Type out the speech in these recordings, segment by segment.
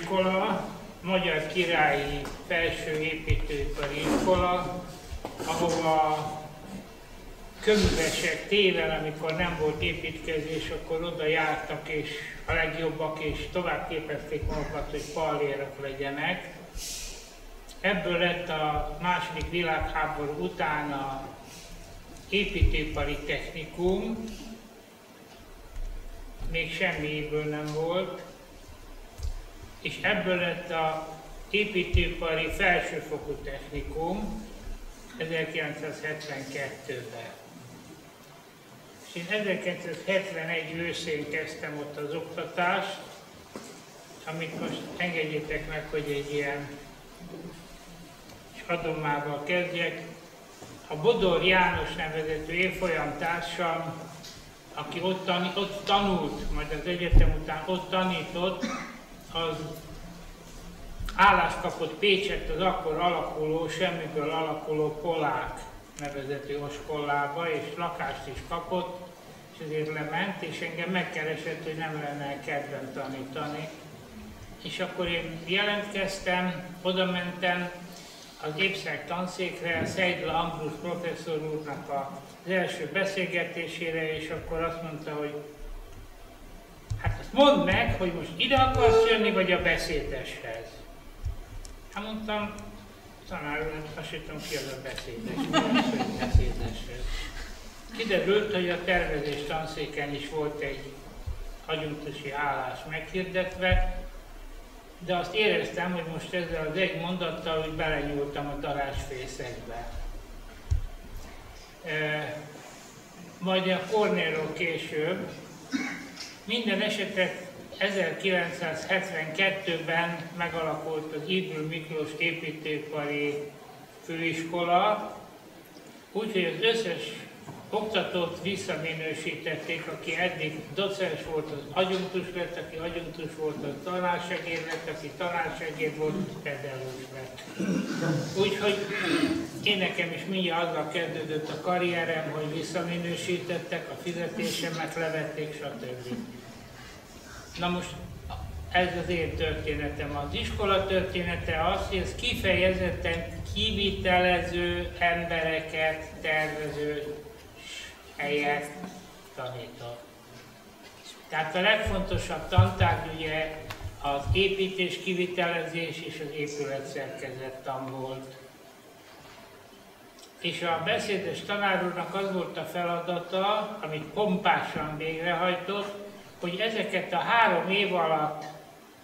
iskola, Magyar Királyi Felső Építőipari Iskola, ahova könyvesek télen, amikor nem volt építkezés, akkor oda jártak, és a legjobbak, és tovább képezték magukat, hogy pallérak legyenek. Ebből lett a második világháború után a építőipari technikum, még semmiből nem volt, és ebből lett a építőipari felsőfokú technikum 1972-ben. És én 1971 őszén kezdtem ott az oktatást, amit most engedjétek meg, hogy egy ilyen adomával kezdjek. A Bodor János nevezető évfolyam társam, aki ott, tanít, ott tanult, majd az egyetem után ott tanított, az állást kapott Pécsett az akkor alakuló, semmiből alakuló polák nevezető oskolába, és lakást is kapott, és ezért lement, és engem megkeresett, hogy nem lenne kedvem tanítani. És akkor én jelentkeztem, oda mentem az épszeg tanszékre, Szeidla Ambrus professzor úrnak az első beszélgetésére, és akkor azt mondta, hogy Hát azt mondd meg, hogy most ide akarsz jönni, vagy a beszédeshez. Hát mondtam, tanár úr, sem tudom, ki az a beszédes, beszédeshez. Kiderült, hogy a tervezés tanszéken is volt egy agyuntusi állás meghirdetve, de azt éreztem, hogy most ezzel az egy mondattal, hogy belenyúltam a darásfészekbe. E, majd a Cornero később minden esetre 1972-ben megalakult az Ibül Miklós építőipari főiskola, úgyhogy az összes oktatót visszaminősítették, aki eddig docens volt, az agyuntus lett, aki agyuntus volt, az tanársegér lett, aki tanársegér volt, pedagógus lett. Úgyhogy én nekem is mindjárt azzal kezdődött a karrierem, hogy visszaminősítettek, a fizetésemet levették, stb. Na most ez az én történetem. Az iskola története az, hogy ez kifejezetten kivitelező embereket, tervező helyet tanított. Tehát a legfontosabb tantárgy ugye az építés, kivitelezés és az épületszerkezet tan volt. És a beszédes tanár az volt a feladata, amit pompásan végrehajtott, hogy ezeket a három év alatt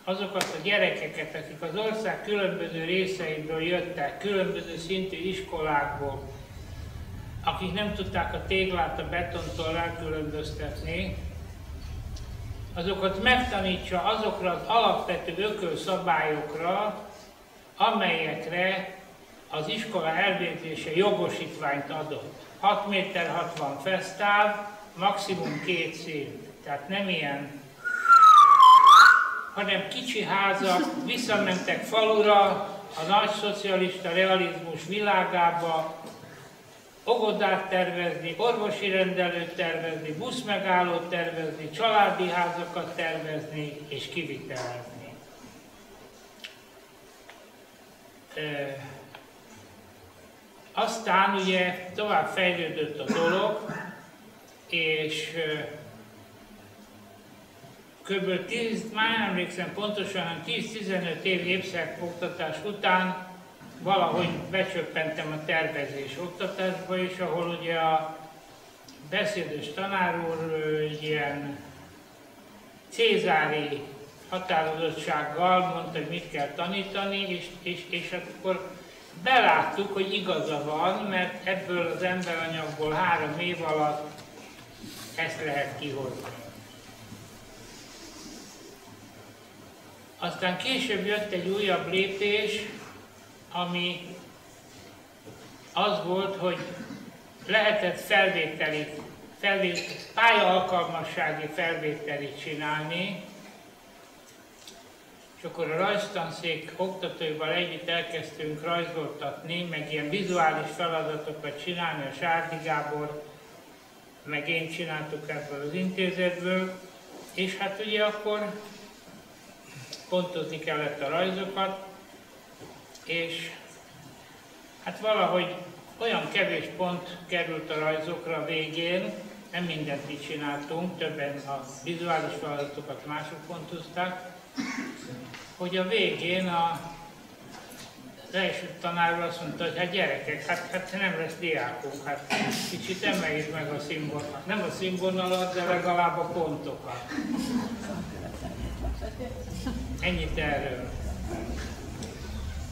azokat a gyerekeket, akik az ország különböző részeiből jöttek, különböző szintű iskolákból, akik nem tudták a téglát a betontól elkülönböztetni, azokat megtanítsa azokra az alapvető ökölszabályokra, amelyekre az iskola elvégzése jogosítványt adott. 6 méter 60 fesztáv, maximum két szint. Tehát nem ilyen, hanem kicsi házak, visszamentek falura, a nagy szocialista realizmus világába, ogodát tervezni, orvosi rendelőt tervezni, buszmegállót tervezni, családi házakat tervezni és kivitelezni. E, aztán ugye tovább fejlődött a dolog, és kb. 10, már nem emlékszem pontosan, 10-15 év épszeroktatás után valahogy becsöppentem a tervezés oktatásba is, ahol ugye a beszédes tanár úr ilyen cézári határozottsággal mondta, hogy mit kell tanítani, és, és, és akkor beláttuk, hogy igaza van, mert ebből az emberanyagból három év alatt ezt lehet kihozni. Aztán később jött egy újabb lépés, ami az volt, hogy lehetett felvételit, felvét, pályaalkalmassági felvételit csinálni, és akkor a rajztanszék oktatóival együtt elkezdtünk rajzoltatni, meg ilyen vizuális feladatokat csinálni, a Sárdi Gábor, meg én csináltuk ebből az intézetből, és hát ugye akkor pontozni kellett a rajzokat, és hát valahogy olyan kevés pont került a rajzokra a végén, nem mindent így csináltunk, többen a vizuális feladatokat mások pontozták, hogy a végén a első tanár azt mondta, hogy hát gyerekek, hát, hát nem lesz diákunk, hát kicsit emeljük meg a színvonalat. Nem a színvonalat, de legalább a pontokat. Ennyit erről.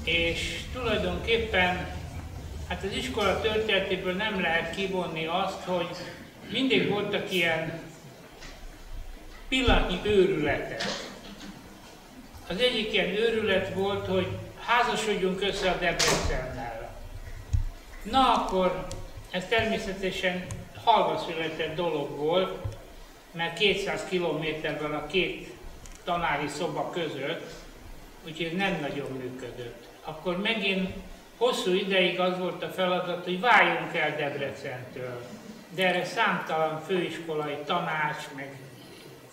És tulajdonképpen hát az iskola történetéből nem lehet kivonni azt, hogy mindig voltak ilyen pillanatnyi őrületek. Az egyik ilyen őrület volt, hogy házasodjunk össze a Debrecennel. Na akkor ez természetesen halva született dolog volt, mert 200 kilométerben a két tanári szoba között, úgyhogy nem nagyon működött. Akkor megint hosszú ideig az volt a feladat, hogy váljunk el Debrecentől. De erre számtalan főiskolai tanács, meg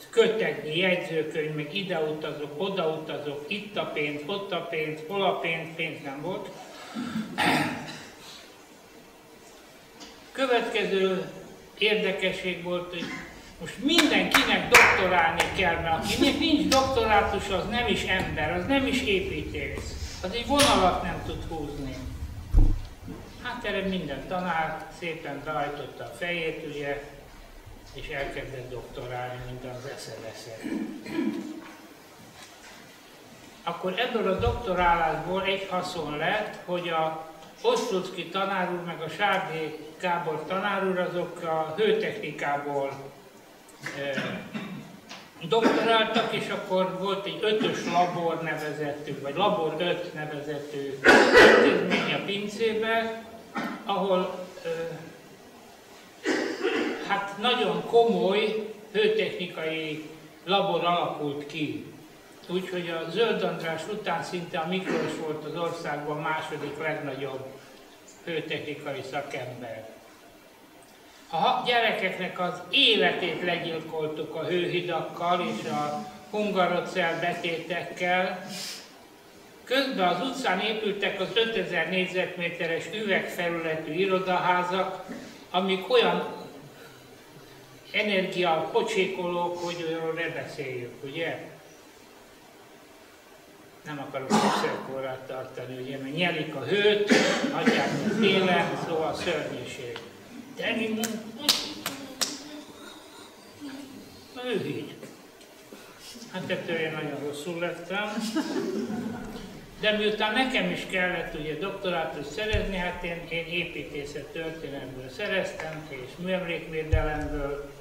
kötegnyi jegyzőkönyv, meg ide utazok, oda utazok, itt a pénz, ott a pénz, hol a pénz, pénz nem volt. Következő érdekesség volt, hogy most mindenkinek doktorálni kell, mert akinek nincs doktorátus, az nem is ember, az nem is építész. Az egy vonalat nem tud húzni. Hát erre minden tanár szépen rajtotta a fejét, ugye, és elkezdett doktorálni, mint az esze Akkor ebből a doktorálásból egy haszon lett, hogy a Osztrucki tanár úr, meg a Sárdi Gábor tanár úr, azok a hőtechnikából doktoráltak, és akkor volt egy ötös labor nevezetű, vagy labor öt nevezetű intézmény a pincébe, ahol hát nagyon komoly hőtechnikai labor alakult ki. Úgyhogy a Zöld András után szinte a Miklós volt az országban második legnagyobb hőtechnikai szakember. A gyerekeknek az életét legyilkoltuk a hőhidakkal és a hungarocell betétekkel. Közben az utcán épültek az 5000 négyzetméteres üvegfelületű irodaházak, amik olyan energia pocsékolók, hogy arról ne beszéljük, ugye? Nem akarok szerkorát tartani, ugye, mert nyelik a hőt, adják a télen, szóval szörnyűség. De mi ő. Hát ettől én nagyon rosszul lettem. De miután nekem is kellett ugye doktorátus szerezni, hát én, én építészet történetből szereztem, és műemlékvédelemből,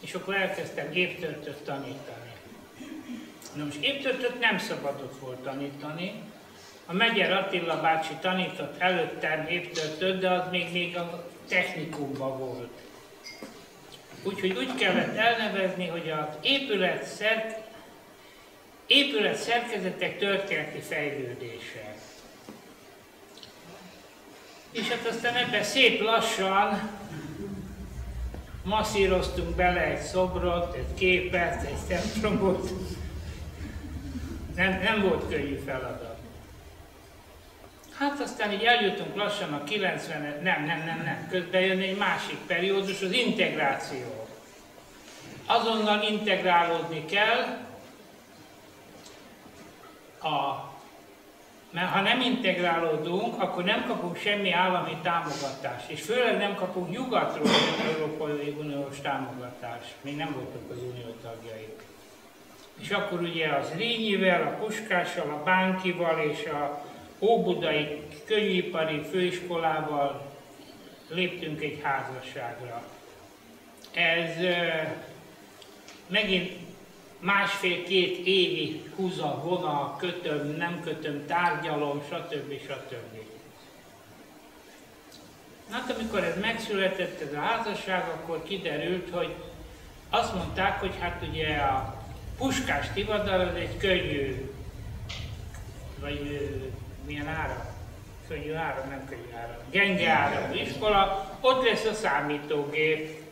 és akkor elkezdtem éptörtöt tanítani. Na most éptörtöt nem szabadott volt tanítani. A Megyer Attila bácsi tanított előttem éptörtöt, de az még, még a technikumban volt. Úgyhogy úgy kellett elnevezni, hogy az épület, szerk, épület szerkezetek történeti fejlődése. És hát aztán ebben szép lassan masszíroztunk bele egy szobrot, egy képet, egy templomot. Nem, nem volt könnyű feladat. Hát aztán így eljutunk lassan a 90 nem, nem, nem, nem, közben jön egy másik periódus, az integráció. Azonnal integrálódni kell a mert ha nem integrálódunk, akkor nem kapunk semmi állami támogatást, és főleg nem kapunk nyugatról Európai Uniós támogatást. Még nem voltunk az unió tagjai. És akkor ugye az Rínyivel, a Puskással, a Bánkival és a Óbudai Könyvipari Főiskolával léptünk egy házasságra. Ez megint másfél-két évi húza, vona, kötöm, nem kötöm, tárgyalom, stb. stb. Hát amikor ez megszületett, ez a házasság, akkor kiderült, hogy azt mondták, hogy hát ugye a Puskás Tivadar az egy könnyű, vagy milyen ára? Könnyű ára, nem könnyű ára. Genge ára iskola, ott lesz a számítógép.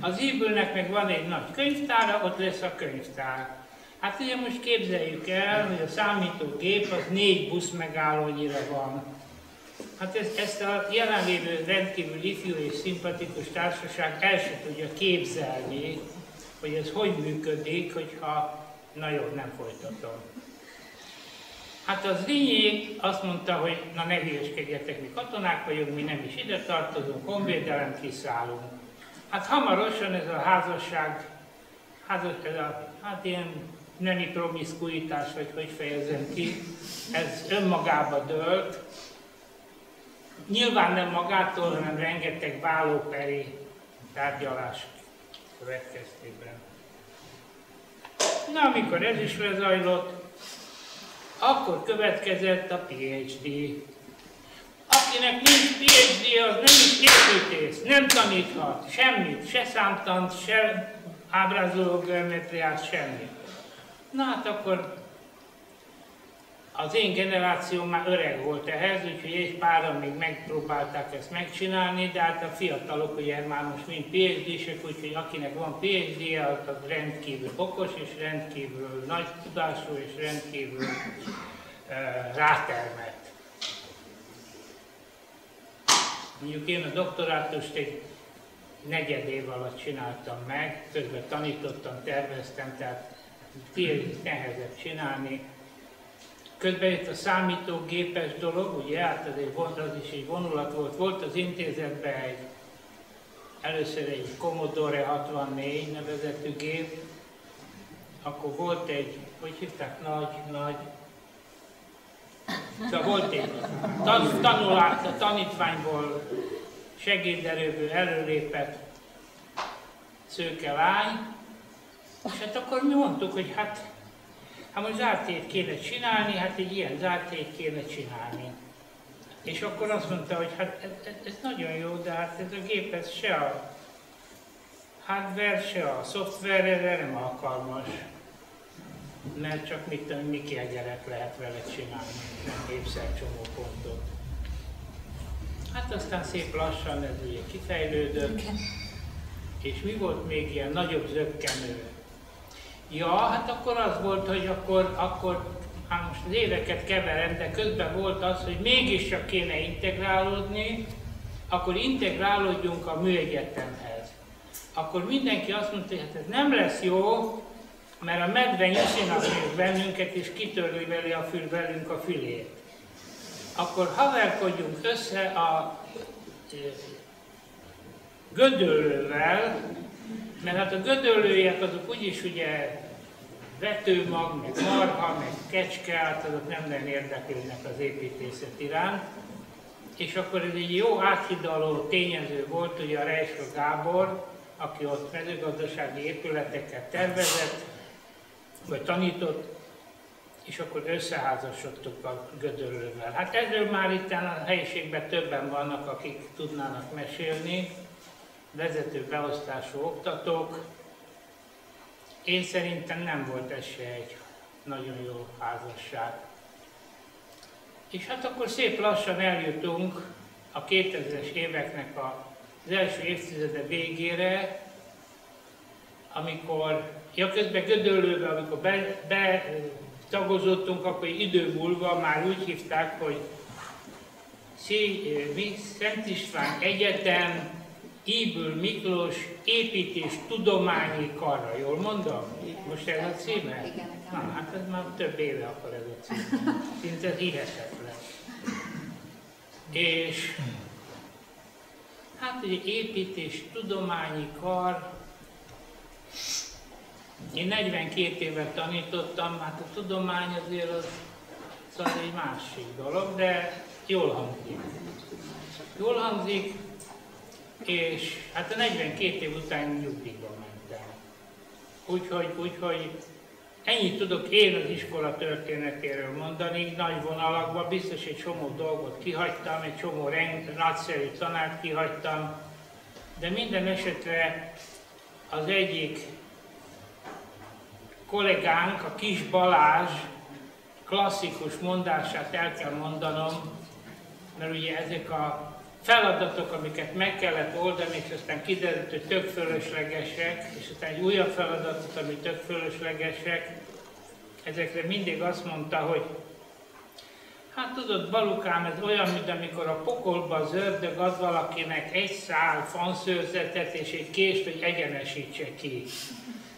Az Íbülnek meg van egy nagy könyvtára, ott lesz a könyvtár. Hát ugye most képzeljük el, hogy a számítógép az négy busz megállónyira van. Hát ez, ezt a jelenlévő rendkívül ifjú és szimpatikus társaság el se tudja képzelni, hogy ez hogy működik, hogyha na jó, nem folytatom. Hát az Rényi azt mondta, hogy na ne hülyeskedjetek, mi katonák vagyunk, mi nem is ide tartozunk, honvédelem kiszállunk. Hát hamarosan ez a házasság, házas, ez a, hát ilyen nemi promiszkuitás, vagy hogy fejezem ki, ez önmagába dölt. Nyilván nem magától, hanem rengeteg vállóperi tárgyalás következtében. Na, amikor ez is lezajlott, akkor következett a PhD. Akinek nincs PhD, az nem is építész, nem taníthat semmit, se számtant, se ábrázoló geometriát, semmit. Na hát akkor az én generációm már öreg volt ehhez, úgyhogy egy páran még megpróbálták ezt megcsinálni, de hát a fiatalok ugye már most mind PhD-sek, úgyhogy akinek van phd az, rendkívül okos, és rendkívül nagy tudású, és rendkívül uh, rátermett. Mondjuk én a doktorátust egy negyed év alatt csináltam meg, közben tanítottam, terveztem, tehát phd nehezebb csinálni, Közben itt a számítógépes dolog, ugye, hát az, egy, az is egy vonulat volt. Volt az intézetben egy, először egy Commodore 64 nevezetű gép, akkor volt egy, hogy hívták, nagy, nagy, Szóval volt egy tan tanulás, a tanítványból segéderőből előlépett szőke lány, és hát akkor mi mondtuk, hogy hát Hát most zártét kéne csinálni, hát egy ilyen zártét kéne csinálni. És akkor azt mondta, hogy hát ez, ez, ez nagyon jó, de hát ez a gép ez se a hardware, se a szoftver erre nem alkalmas. Mert csak mit tudom, Miki Egeret lehet vele csinálni, nem népszer csomó pontot. Hát aztán szép lassan ez ugye kifejlődött, és mi volt még ilyen nagyobb zöggenő? Ja, hát akkor az volt, hogy akkor, akkor hát most az éveket keverem, de közben volt az, hogy mégiscsak kéne integrálódni, akkor integrálódjunk a műegyetemhez. Akkor mindenki azt mondta, hogy hát ez nem lesz jó, mert a medve nyuszinak néz bennünket, és kitörli vele a fül, velünk a fülét. Akkor haverkodjunk össze a gödöllővel, mert hát a gödöllőjek azok úgyis ugye vetőmag, meg marha, meg kecske, hát azok nem nagyon érdeklődnek az építészet iránt. És akkor ez egy jó áthidaló tényező volt, ugye a Reisro Gábor, aki ott mezőgazdasági épületeket tervezett, vagy tanított, és akkor összeházasodtuk a Gödöllővel. Hát erről már itt a helyiségben többen vannak, akik tudnának mesélni, vezető beosztású oktatók, én szerintem nem volt ez se egy nagyon jó házasság. És hát akkor szép lassan eljutunk a 2000-es éveknek az első évtizede végére, amikor, ja közben Gödöllőben, amikor be, be tagozottunk, akkor idő múlva már úgy hívták, hogy Szent István Egyetem Íbül Miklós építés tudományi karra, jól mondom? Most ez a címe? Na, hát ez már több éve akar ez a címe. Szinte hihetetlen. És hát ugye építés tudományi kar, én 42 évet tanítottam, hát a tudomány azért az, az egy másik dolog, de jól hangzik. Jól hangzik, és hát a 42 év után nyugdíjba mentem. Úgyhogy, úgyhogy Ennyit tudok én az iskola történetéről mondani, nagy vonalakban, biztos egy csomó dolgot kihagytam, egy csomó rend, nagyszerű tanárt kihagytam, de minden esetre az egyik kollégánk, a Kis Balázs klasszikus mondását el kell mondanom, mert ugye ezek a feladatok, amiket meg kellett oldani, és aztán kiderült, hogy tök fölöslegesek, és aztán egy újabb feladatot, ami tök fölöslegesek, ezekre mindig azt mondta, hogy hát tudod, Balukám, ez olyan, mint amikor a pokolba az ördög ad valakinek egy szál fanszőrzetet és egy kést, hogy egyenesítse ki.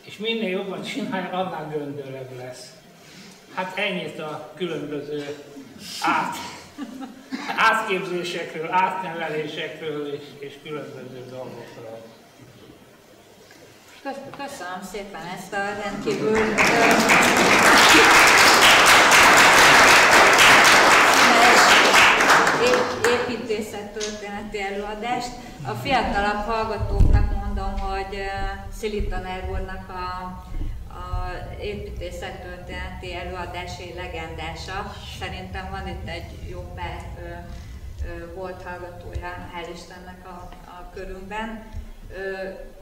És minél jobban csinálja, annál göndörebb lesz. Hát ennyit a különböző át átképzésekről, átnevelésekről és, és különböző dolgokról. Köszönöm szépen ezt a rendkívül építészettörténeti előadást. A fiatalabb hallgatóknak mondom, hogy Szili tanár úrnak a a építészettörténeti előadásai legendása. Szerintem van itt egy jó pár volt hallgatója, hál' Istennek a, a körünkben.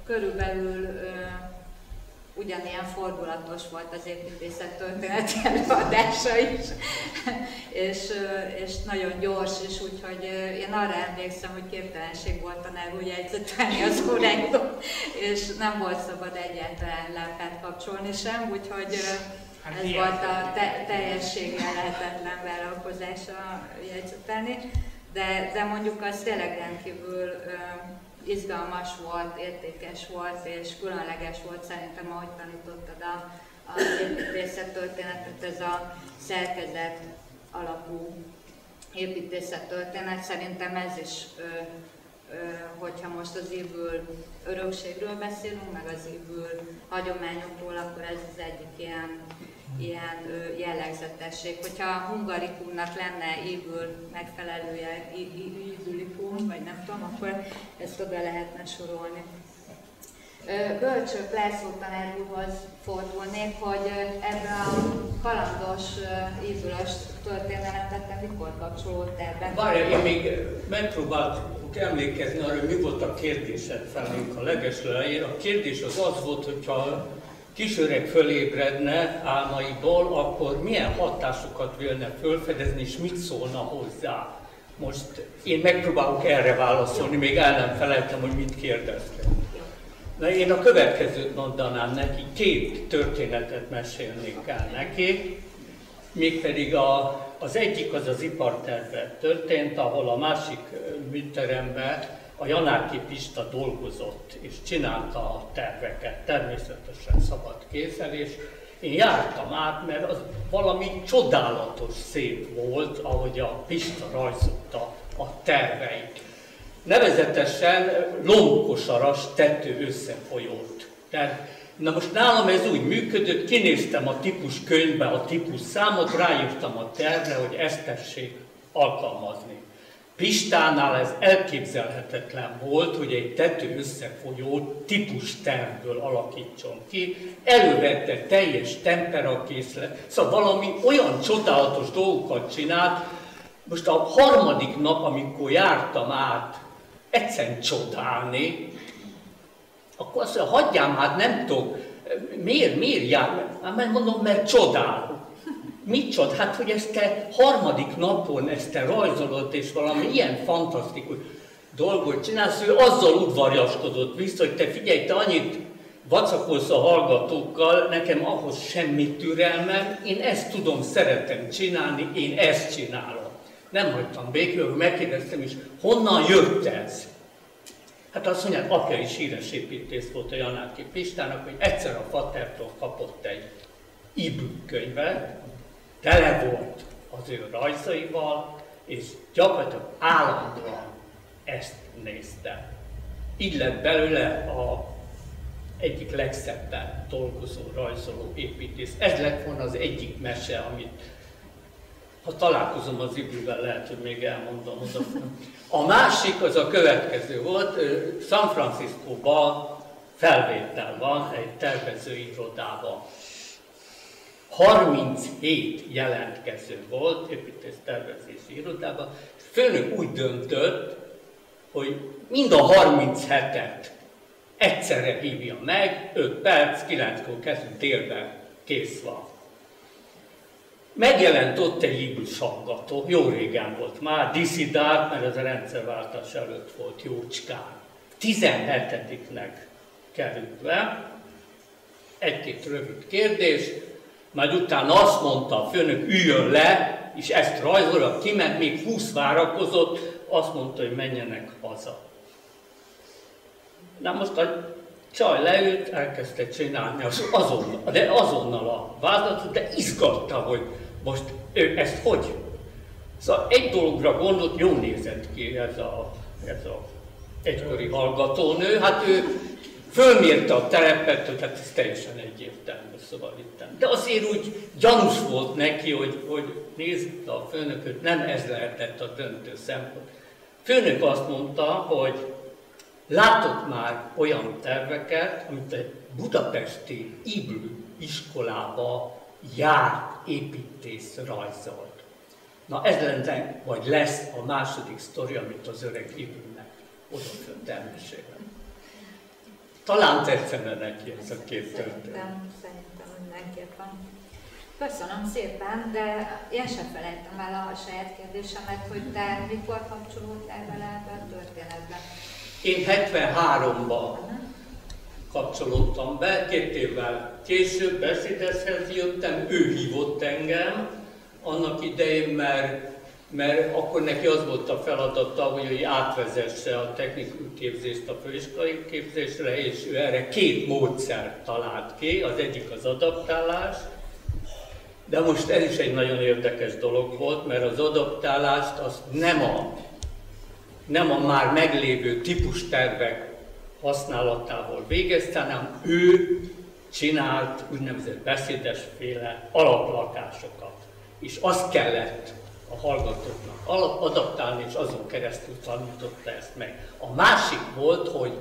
Körülbelül ö, ugyanilyen fordulatos volt az építészet történeti előadása is, és, és nagyon gyors is, úgyhogy én arra emlékszem, hogy képtelenség volt tanár úgy jegyzetelni az órákon, és nem volt szabad egyáltalán lámpát kapcsolni sem, úgyhogy hát ez volt a te, teljességgel lehetetlen vállalkozása jegyzetelni, de, de mondjuk az tényleg rendkívül izgalmas volt, értékes volt és különleges volt szerintem, ahogy tanítottad a, az építészettörténetet, ez a szerkezet alapú építészettörténet. Szerintem ez is, ö, ö, hogyha most az évül örökségről beszélünk, meg az évül hagyományokról, akkor ez az egyik ilyen ilyen jellegzetesség. Hogyha a hungarikumnak lenne évül megfelelője, ívülikum, vagy nem tudom, akkor ezt oda lehetne sorolni. Bölcső László tanár úrhoz fordulnék, hogy ebben a kalandos, ízülös történeletet te mikor kapcsolódtál be? Várj, én még megpróbáltuk emlékezni arra, hogy mi volt a kérdésed felénk a legesőelején. A kérdés az az volt, hogyha kisöreg fölébredne álmaiból, akkor milyen hatásokat vélne fölfedezni, és mit szólna hozzá. Most én megpróbálok erre válaszolni, még el nem felejtem, hogy mit kérdeztem. Na én a következőt mondanám neki, két történetet mesélnék el neki, mégpedig a, az egyik az az iparterve történt, ahol a másik műteremben a Janáki Pista dolgozott és csinálta a terveket, természetesen szabad kézzel, én jártam át, mert az valami csodálatos szép volt, ahogy a Pista rajzolta a terveit. Nevezetesen lombkosaras tető összefolyót. Tehát, na most nálam ez úgy működött, kinéztem a típus könyvbe a típus számot, ráírtam a tervre, hogy ezt tessék alkalmazni. Pistánál ez elképzelhetetlen volt, hogy egy tető összefolyó típus termből alakítson ki. Elővette teljes temperakészlet, szóval valami olyan csodálatos dolgokat csinált. Most a harmadik nap, amikor jártam át, egyszerűen csodálni, akkor azt mondja, hagyjám, hát nem tudok, miért, miért jár? Hát mondom, mert csodál. Mit csod? Hát, hogy ezt te harmadik napon ezt te rajzolod, és valami ilyen fantasztikus dolgot csinálsz, ő azzal udvarjaskodott vissza, hogy te figyelj, te annyit vacakolsz a hallgatókkal, nekem ahhoz semmi türelmem, én ezt tudom, szeretem csinálni, én ezt csinálom. Nem hagytam békül, megkérdeztem is, honnan jött ez? Hát azt mondják, apja is híres építész volt a Janáki Pistának, hogy egyszer a fatertól kapott egy IB könyvet, tele volt az ő rajzaival, és gyakorlatilag állandóan ezt nézte. Így lett belőle a egyik legszebben dolgozó, rajzoló építész. Ez lett volna az egyik mese, amit ha találkozom az idővel, lehet, hogy még elmondom oda. A másik az a következő volt, San Francisco-ban felvétel van egy tervezőirodában. 37 jelentkező volt építész tervezési irodában, és főnök úgy döntött, hogy mind a 37-et egyszerre hívja meg, 5 perc, 9-kor kezdünk délben kész van. Megjelent ott egy libus hallgató, jó régen volt már, diszidált, mert ez a rendszerváltás előtt volt jócskán. 17-nek került be, egy-két rövid kérdés, majd utána azt mondta a főnök, üljön le, és ezt rajzolja, kiment, még 20 várakozott, azt mondta, hogy menjenek haza. Na most a csaj leült, elkezdte csinálni az azonnal, de azonnal a vázlatot, de izgatta, hogy most ő ezt hogy? Szóval egy dologra gondolt, jól nézett ki ez a, ez a egykori hallgatónő, hát ő fölmérte a terepet, hogy hát ez teljesen egyértelmű, szóval itt. De azért úgy gyanús volt neki, hogy, hogy nézd a főnököt, nem ez lehetett a döntő szempont. Főnök azt mondta, hogy látott már olyan terveket, amit egy budapesti Iblü iskolába járt építész rajzolt. Na ez lenne, vagy lesz a második sztori, amit az öreg Iblünek odafönt elmesélem. Talán tetszene neki ez a két történet. Szerintem, szerintem mindenképpen. Köszönöm szépen, de én sem felejtem el a saját kérdésemet, hogy te mikor kapcsolódtál bele ebbe a történetbe? Én 73-ban kapcsolódtam be, két évvel később beszédeshez jöttem, ő hívott engem annak idején, mert, mert akkor neki az volt a feladata, hogy átvezesse a technikai képzést a főiskolai képzésre, és ő erre két módszert talált ki, az egyik az adaptálás, de most ez is egy nagyon érdekes dolog volt, mert az adaptálást azt nem a, nem a már meglévő típustervek használatával végezte, hanem ő csinált úgynevezett beszédesféle alaplakásokat. És azt kellett a hallgatóknak adaptálni, és azon keresztül tanította ezt meg. A másik volt, hogy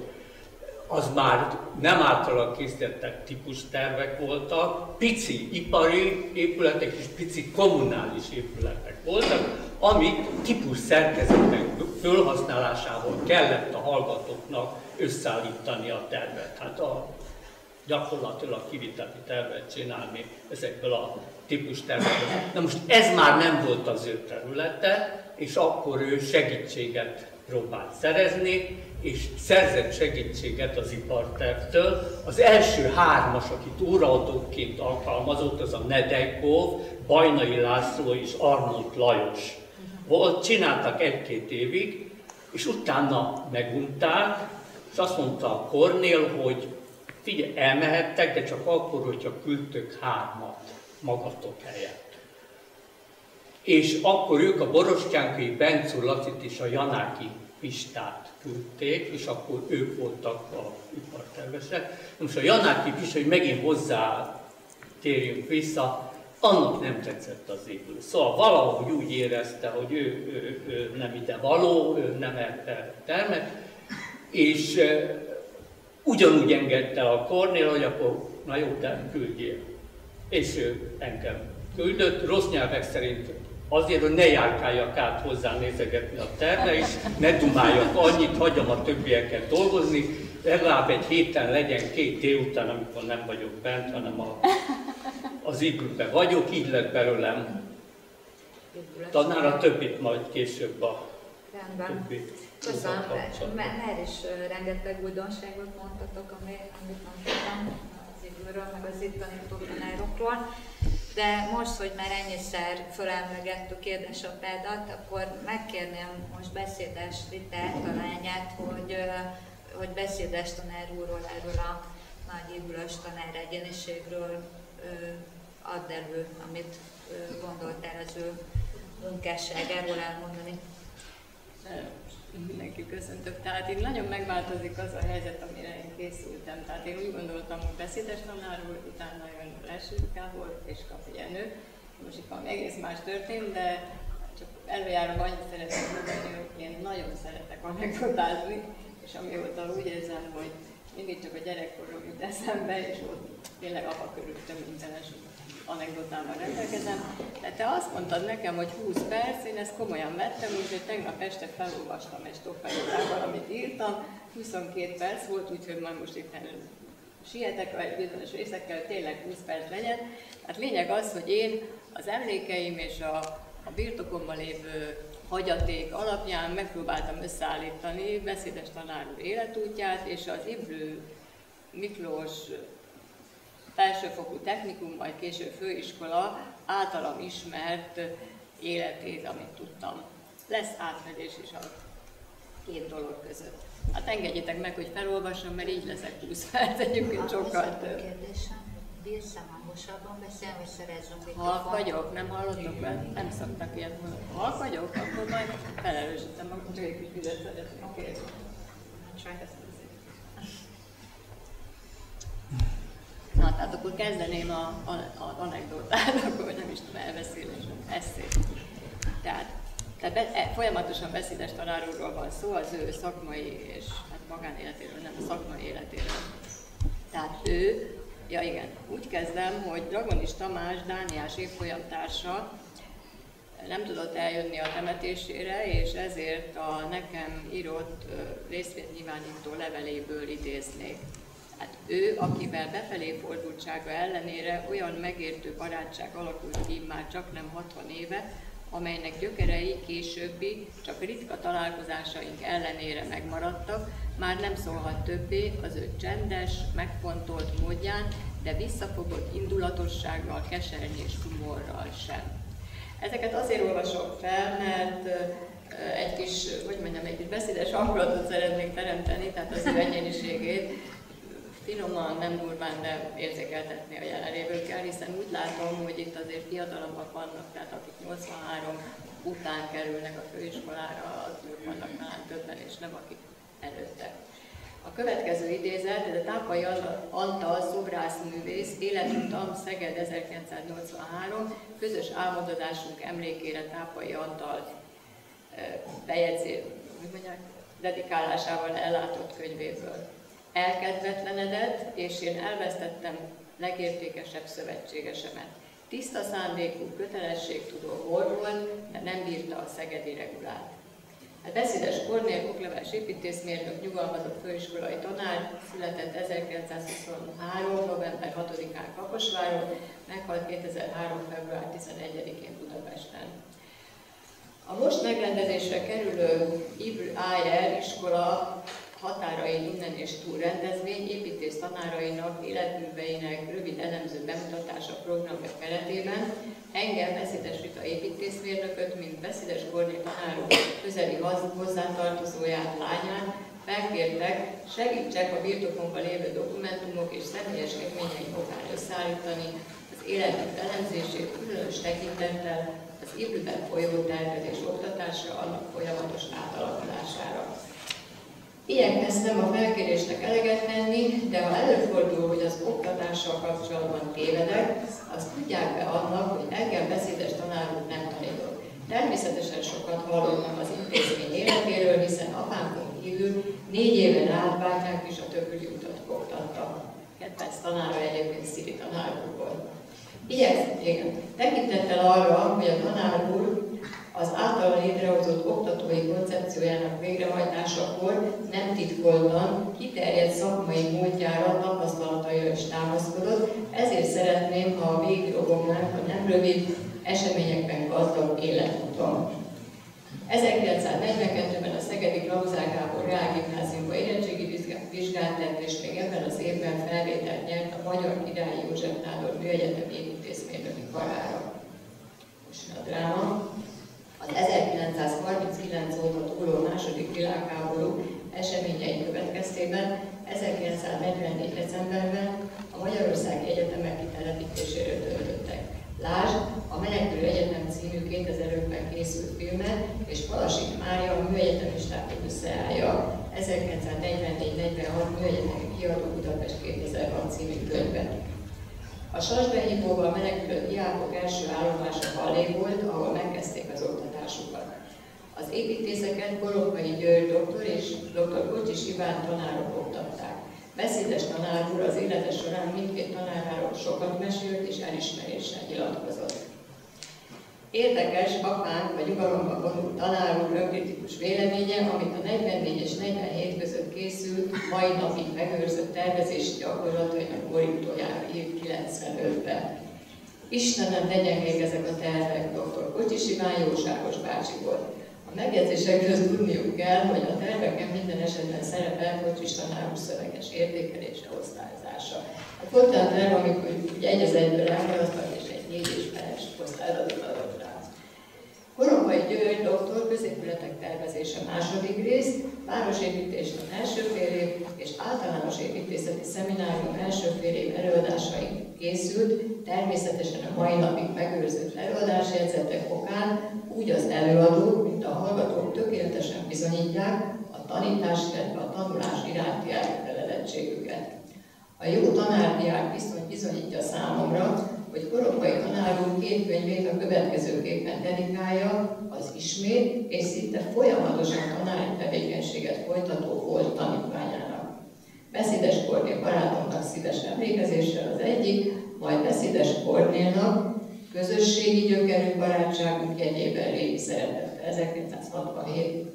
az már nem általán készítettek típus tervek voltak, pici ipari épületek és pici kommunális épületek voltak, amik típus szerkezetek felhasználásával kellett a hallgatóknak összeállítani a tervet. Hát a, gyakorlatilag kiviteli tervet csinálni ezekből a típus tervekből. Na most ez már nem volt az ő területe, és akkor ő segítséget próbált szerezni, és szerzett segítséget az ipartervtől. Az első hármas, akit óraadóként alkalmazott, az a Nedekov, Bajnai László és Arnold Lajos volt, csináltak egy-két évig, és utána megunták, és azt mondta a Kornél, hogy figyelj, elmehettek, de csak akkor, hogyha küldtök hármat magatok helyett. És akkor ők a Borostyánkai Bencú Lacit és a Janáki Pistát küldték, és akkor ők voltak a ipartervesek. Most a Janáki Pista, hogy megint hozzá térjünk vissza, annak nem tetszett az épül. Szóval valahogy úgy érezte, hogy ő, ő, ő nem ide való, ő nem erre termet, és e, ugyanúgy engedte a Kornél, hogy akkor na jó, te küldjél. És ő engem küldött, rossz nyelvek szerint azért, hogy ne járkáljak át hozzá nézegetni a terve, és ne dumáljak annyit, hagyjam a többieket dolgozni, legalább egy héten legyen két délután, amikor nem vagyok bent, hanem a, az iglúbe vagyok, így lett belőlem. Tanár a többit majd később a Rendben. Köszönöm, mert is rengeteg újdonságot mondtatok, amit, amit nem tudtam iglúról, meg az itt tanító tanárokról. De most, hogy már ennyiszer fölemlegettük édesapádat, akkor megkérném most beszédes Ritát, a lányát, hogy, hogy beszédes tanár úrról, erről a nagy ívülös tanár egyeniségről add elő, amit gondoltál az ő munkásságáról elmondani. Mindenki köszöntök. Tehát itt nagyon megváltozik az a helyzet, amire én készültem. Tehát én úgy gondoltam, hogy beszédes tanárul, utána jön Leső Gábor és Kapi Jenő. Most itt valami egész más történt, de csak előjárom annyit szeretnék mondani, hogy én nagyon szeretek anekdotázni, és amióta úgy érzem, hogy mindig csak a gyerekkorom jut eszembe, és ott tényleg apa körülöttem minden esetben. Anekdotával rendelkezem, de te azt mondtad nekem, hogy 20 perc, én ezt komolyan vettem, úgyhogy tegnap este felolvastam egy stoppányotával, amit írtam, 22 perc volt, úgyhogy majd most éppen sietek vagy bizonyos részekkel, tényleg 20 perc legyen. Hát lényeg az, hogy én az emlékeim és a, a birtokomban lévő hagyaték alapján megpróbáltam összeállítani beszédes tanár életútját, és az Ibrő Miklós felsőfokú technikum, majd később főiskola általam ismert életét, amit tudtam. Lesz átfedés is a két dolog között. Hát engedjétek meg, hogy felolvassam, mert így leszek 20 perc, egyébként sokkal több. Kérdésem, bírsz hangosabban beszélni, vagy szerezzünk Halk vagyok, nem hallottok be? Nem szoktak ilyet mondani. Halk vagyok, akkor majd felerősítem, egy kis vizet szeretnék kérni. Na, tehát akkor kezdeném a, a, a anekdotát, akkor nem is tudom, elbeszélés, eszét. Tehát, tehát be, e, folyamatosan beszédes tanárról van szó, az ő szakmai és hát magánéletéről, nem a szakmai életéről. Tehát ő, ja igen, úgy kezdem, hogy Dragonis Tamás, Dániás évfolyamtársa, nem tudott eljönni a temetésére, és ezért a nekem írott részvétnyilvánító leveléből idéznék. Hát ő, akivel befelé fordultsága ellenére olyan megértő barátság alakult ki már csak nem 60 éve, amelynek gyökerei későbbi, csak ritka találkozásaink ellenére megmaradtak, már nem szólhat többé az ő csendes, megfontolt módján, de visszafogott indulatossággal, kesernyés humorral sem. Ezeket azért olvasom fel, mert egy kis, hogy mondjam, egy kis beszédes hangulatot szeretnék teremteni, tehát az ő egyéniségét finoman, nem durván, de érzékeltetni a jelenlévőkkel, hiszen úgy látom, hogy itt azért fiatalabbak vannak, tehát akik 83 után kerülnek a főiskolára, az ők vannak talán többen, és nem akik előtte. A következő idézet, ez a Tápai Antal szobrászművész, életutam Szeged 1983, közös álmodozásunk emlékére Tápai Antal bejegyzé, mondják, dedikálásával ellátott könyvéből elkedvetlenedett, és én elvesztettem legértékesebb szövetségesemet. Tiszta szándékú, kötelességtudó volt, de nem bírta a szegedi regulát. A beszédes Kornél okleves építészmérnök nyugalmazott főiskolai tanár, született 1923. november 6-án Kaposváron, meghalt 2003. február 11-én Budapesten. A most megrendezésre kerülő Ibr iskola határai innen és túl rendezvény építész tanárainak életműveinek rövid elemző bemutatása programja keretében engem beszédes vita építészmérnököt, mint beszédes Korné tanárok közeli hozzátartozóját, lányát felkértek, segítsek a birtokomban lévő dokumentumok és személyes élményeik okán összeállítani az életük elemzését különös tekintettel az időben folyó tervezés oktatásra, annak folyamatos átalakulására. Igyekeztem a felkérésnek eleget tenni, de ha előfordul, hogy az oktatással kapcsolatban tévedek, azt tudják be annak, hogy engem beszédes tanárok nem tanított. Természetesen sokat hallottam az intézmény életéről, hiszen apámon kívül négy éven át bátyánk is a többi utat oktatta. Kedvenc tanára egyébként Sziri tanár úr volt. Igyekszem, igen. Tekintettel arra, hogy a tanár úr az általa létrehozott oktatói koncepciójának végrehajtásakor nem titkoltan, kiterjedt szakmai módjára, tapasztalataira is támaszkodott, ezért szeretném, ha a végrogomnánk a nem rövid, eseményekben gazdag életuton. 1942-ben a Szegedi Klauzár Gábor Reálgimnáziumba érettségi vizsgát tett, és még ebben az évben felvételt nyert a Magyar Királyi József Nádor Műegyetem építészmérnöki karára. Most a dráma. Az 1939 óta túló második világháború eseményei következtében 1944. decemberben a Magyarországi Egyetemek kitelepítéséről döntöttek. Lásd a Menekülő Egyetem című 2005-ben készült filmet, és Palasik Mária a műegyetemistákat összeállja 1944-46 műegyetemi kiadó Budapest 2006 című könyvet. A Sasbehívóval menekülő diákok első állomása Hallé volt, ahol megkezdték az oktatásukat. Az építészeket Borokkai György doktor és dr. Kocsis Iván tanárok oktatták. Beszédes tanár úr az élete során mindkét tanáráról sokat mesélt és elismeréssel nyilatkozott. Érdekes apánk a nyugalomba vonult tanár úr önkritikus véleménye, amit a 44 és 47 között készült, mai napig megőrzött tervezési gyakorlatainak borítójára írt 95-ben. Istenem, legyen még ezek a tervek, dr. Kocsis Iván jóságos bácsi volt. A megjegyzésekről tudniuk kell, hogy a terveken minden esetben szerepel Kocsis tanár szöveges értékelése, osztályzása. Hát volt olyan terv, amikor ugye egy az egyből elmaradtak, és egy négy és feles rá. Korombai György doktor középületek tervezése második rész, városépítés az első fél év és általános építészeti szeminárium első fél év előadásai készült, természetesen a mai napig megőrzött előadásjegyzetek okán úgy az előadók, mint a hallgatók tökéletesen bizonyítják a tanítás, illetve a tanulás iránti elkötelezettségüket. A jó tanárdiák viszont bizonyítja számomra, hogy Korombai tanár úr két könyvét a következőképpen dedikálja az ismét és szinte folyamatosan tanári tevékenységet folytató volt tanítványának. Beszédes Kornél barátomnak szíves emlékezéssel az egyik, majd Beszédes Kornélnak közösségi gyökerű barátságunk jegyében régi szeretett 1967.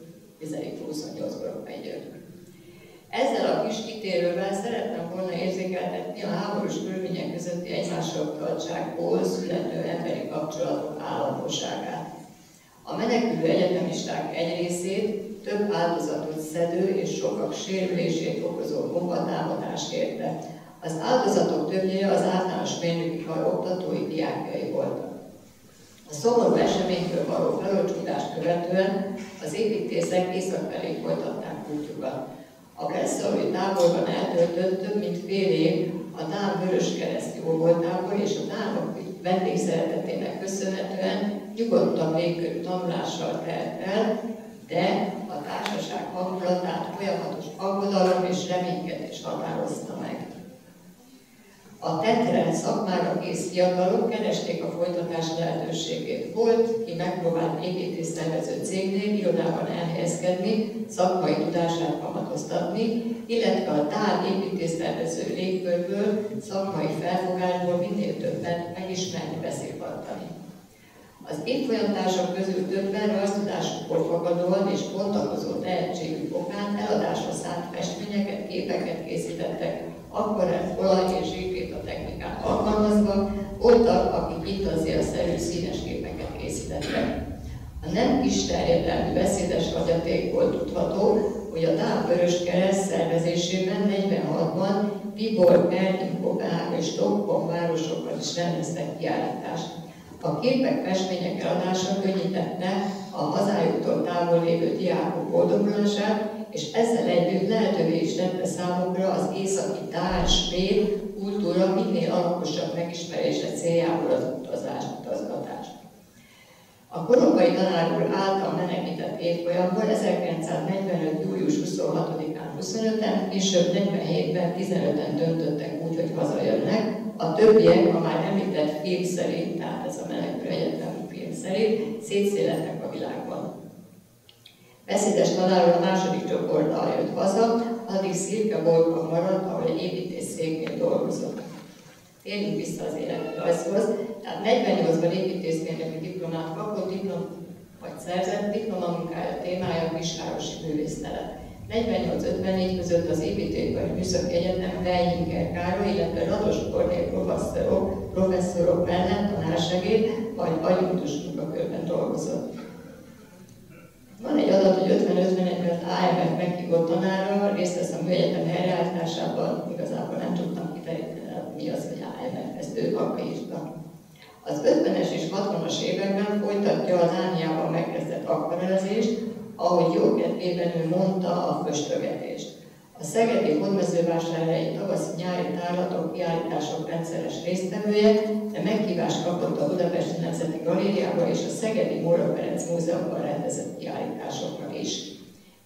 28 egy ezzel a kis kitérővel szerettem volna érzékeltetni a háborús körülmények közötti egymással tartságból születő emberi kapcsolatok állaposágát. A menekülő egyetemisták egy részét több áldozatot szedő és sokak sérülését okozó bombatámadás érte. Az áldozatok többnyire az általános mérnöki kar oktatói diákjai voltak. A szomorú eseményről való felolcsúdást követően az építészek észak felé folytatták útjukat. A Bresszolói táborban eltöltött több mint fél év a Dán Vörös Kereszt jóvoltából és a Dánok vendégszeretetének köszönhetően nyugodtabb légkörű tanulással telt el, de a társaság hangulatát folyamatos aggodalom és reménykedés határozta meg. A tetre szakmára kész fiatalok keresték a folytatás lehetőségét. Volt, ki megpróbált építésztervező cégnél irodában elhelyezkedni, szakmai tudását kamatoztatni, illetve a tár építésztervező légkörből, szakmai felfogásból minél többet megismerni, beszélvartani. Az évfolyamtársak közül többen rajztudásukból fakadóan és bontakozó tehetségük okán eladásra szánt festményeket, képeket készítettek, akvarell, olaj és a technikát alkalmazva, voltak, akik itt azért szerű színes képeket készítettek. A nem kis terjedelmű beszédes hagyatékból tudható, hogy a Dán Vörös Kereszt szervezésében 46-ban Viborg, Berlin, Kopenhága és Stockholm városokban is rendeztek kiállítást. A képek, festmények eladása könnyítette a hazájuktól távol lévő diákok boldogulását, és ezzel együtt lehetővé is tette számukra az északi társvéd kultúra minél alaposabb megismerése céljából az utazás, utazgatást. A korombai tanár úr által menekített évfolyamból 1945. július 26-án 25-en, később 47-ben 15-en döntöttek úgy, hogy hazajönnek, a többiek a már említett film szerint, tehát ez a menekülő egyetemi film szerint, szétszélettek a világban. Beszédes tanár a második csoporttal jött haza, addig Szirke Bolkon maradt, ahol egy építészszéknél dolgozott. Térjünk vissza az életrajzhoz. Tehát 48-ban építészmérnöki diplomát kapott, diplom, vagy szerzett, diplomamunkája témája kisvárosi művésztelet. 48-54 között az építőipari műszaki egyetem Vejinker Károly, illetve Rados Kornél professzorok, professzorok mellett tanársegéd, vagy agyuntus munkakörben dolgozott. Van egy adat, hogy 50-51-ben AMF meghívott tanára részt vesz a műegyetem helyreállításában, igazából nem tudtam kifejteni, mi az, hogy AMF, ezt ő maga írta. Az 50-es és 60-as években folytatja az Ániában megkezdett akvarelezést, ahogy jó kedvében ő mondta a föstögetést. A Szegedi Hódmezővásárhelyi tavaszi-nyári tárlatok kiállítások rendszeres résztvevője, de meghívást kapott a Budapesti Nemzeti Galériába és a Szegedi Móra Ferenc Múzeumban rendezett kiállításoknak is.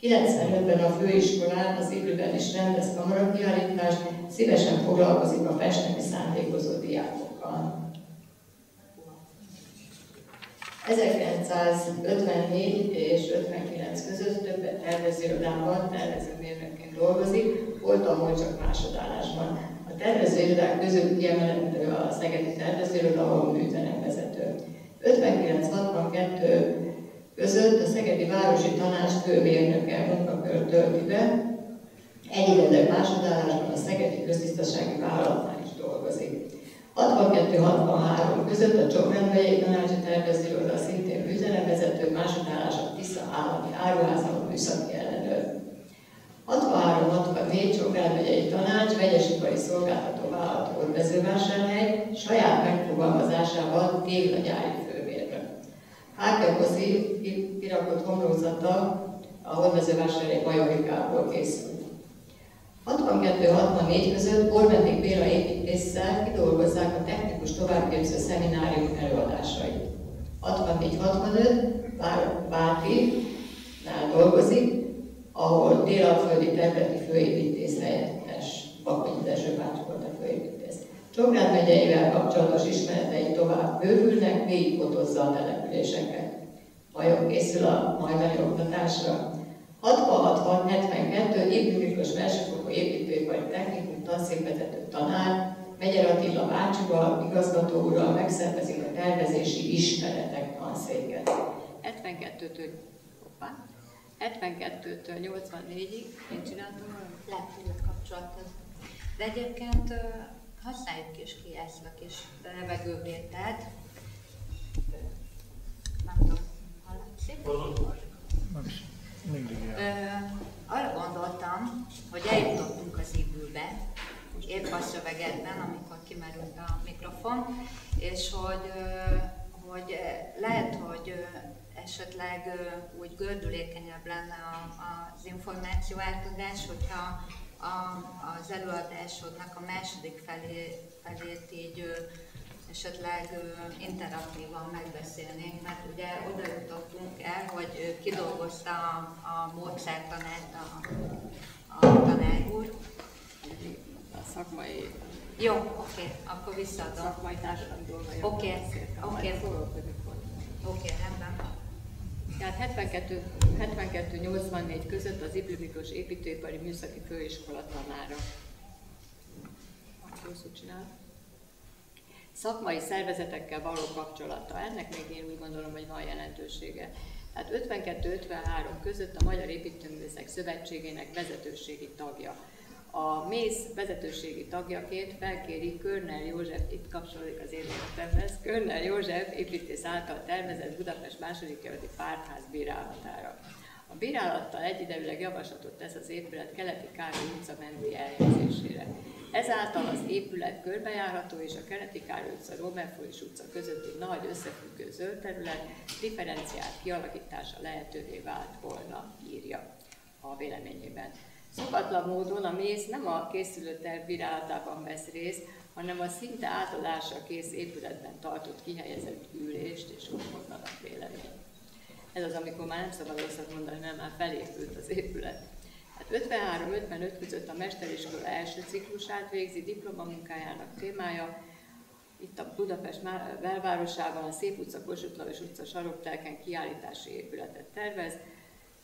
95-ben a főiskolán az időben is rendez kamarakiállítást, szívesen foglalkozik a festeni szándékozó diákokkal. 1954 és 59 között több tervezőirodában tervezőmérnökként dolgozik, volt, ahol csak másodállásban. A tervezőirodák közül kiemelendő a Szegedi tervezőiroda, ahol műteremvezető. 59-62 között a Szegedi Városi Tanács főmérnöke munkakört tölti be, egyidejűleg másodállásban a Szegedi Köztisztasági dolgozik. 62-63 között a Csokrendmegyei Tanácsi Tervezőiroda szintén műzelemvezető, másodállás a Tisza Állami Áruházban műszaki ellenőr. 63-64 Csongrád megyei tanács, vegyesipari szolgáltató vállalat vezővásárhely, saját megfogalmazásával téglagyári főmérnök. Hákekoszi kirakott homlokzata a Honvezővásárhely bajorikából készült. 62-64 között Orvendik Béla építésszel kidolgozzák a technikus továbbképző szeminárium előadásait. 64-65 Bárti-nál dolgozik, ahol délalföldi területi főépítész helyettes, Bakonyi Dezső bácsi volt a főépítész. Csongrád megyeivel kapcsolatos ismeretei tovább bővülnek, végigfotozza a településeket. Vajon készül a majdani oktatásra? 60-60-72 Épül Miklós felsőfokú építőipari technikum tanszékvezető tanár, Megyer Attila bácsival, igazgató úrral megszervezik a tervezési ismeretek tanszéket. 72-től, hoppá, 72-től 84-ig én csináltam valamit? Lehet, kapcsolatot. De egyébként használjuk is ki ezt a kis levegővételt. Nem tudom, hallatszik? Mindig Arra gondoltam, hogy eljutottunk az időbe, épp a szövegedben, amikor kimerült a mikrofon, és hogy, hogy lehet, hogy esetleg úgy gördülékenyebb lenne az információ átadás, hogyha a, az előadásodnak a második felé, felét így esetleg interaktívan megbeszélnénk, mert ugye oda jutottunk el, hogy kidolgozta a, a módszertanát a, a tanár úr. A szakmai jó, oké, okay, akkor visszaadom. Szakmai társadalmi dolgai. Oké, oké. Oké, rendben. Tehát 72-84 között az Ibli Miklós építőipari műszaki főiskola tanára. Hosszú csinál szakmai szervezetekkel való kapcsolata. Ennek még én úgy gondolom, hogy van jelentősége. Tehát 52-53 között a Magyar Építőművészek Szövetségének vezetőségi tagja. A mész vezetőségi tagjaként felkéri Körnel József, itt kapcsolódik az én életemhez, Körnel József építész által tervezett Budapest második kerületi pártház bírálatára. A bírálattal egyidejűleg javaslatot tesz az épület keleti Károly utca menti elhelyezésére. Ezáltal az épület körbejárható és a Keleti Károly utca, Robertfolis utca közötti nagy összefüggő zöld terület differenciált kialakítása lehetővé vált volna, írja a véleményében. Szokatlan módon a mész nem a készülő terv virálatában vesz részt, hanem a szinte átadásra kész épületben tartott kihelyezett ülést és úgy mondanak vélemény. Ez az, amikor már nem szabad rosszat mondani, mert már felépült az épület. 53-55 között a mesteriskola első ciklusát végzi diplomamunkájának témája, itt a Budapest belvárosában a Szép utca, Kossuth Lajos utca saroktelken kiállítási épületet tervez,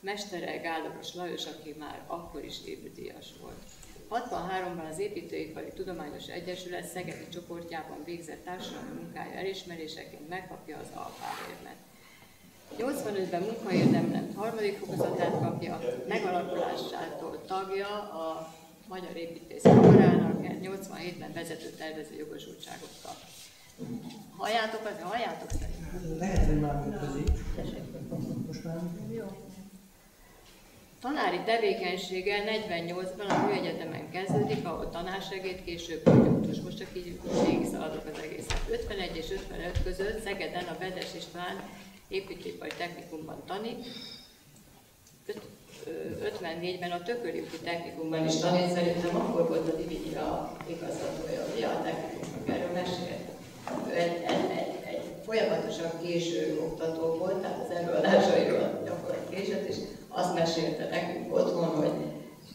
mestere Gáldogos Lajos, aki már akkor is évdíjas volt. 63-ban az Építőipari Tudományos Egyesület Szegedi csoportjában végzett társadalmi munkája elismeréseként megkapja az alfárérmet. 85-ben munkaérdemlem harmadik fokozatát kapja, megalakulásától tagja a Magyar Építész Kamarának, 87-ben vezető tervező jogosultságot kap. Halljátok, az, halljátok szerintem? Lehet, hogy már működik. Most már Jó. Tanári tevékenysége 48-ban a Műegyetemen kezdődik, ahol tanársegéd, később tudós. Most csak így végig szaladok az egészet. 51 és 55 között Szegeden a Bedes István építőipari technikumban tanít, 54-ben a Tököliúti technikumban is tanít, szerintem akkor volt a Divigyi a igazgatója, ugye a technikumnak erről mesélt. Egy, egy, egy, egy folyamatosan késő oktató volt, tehát az előadásairól gyakorlatilag késett, és azt mesélte nekünk otthon, hogy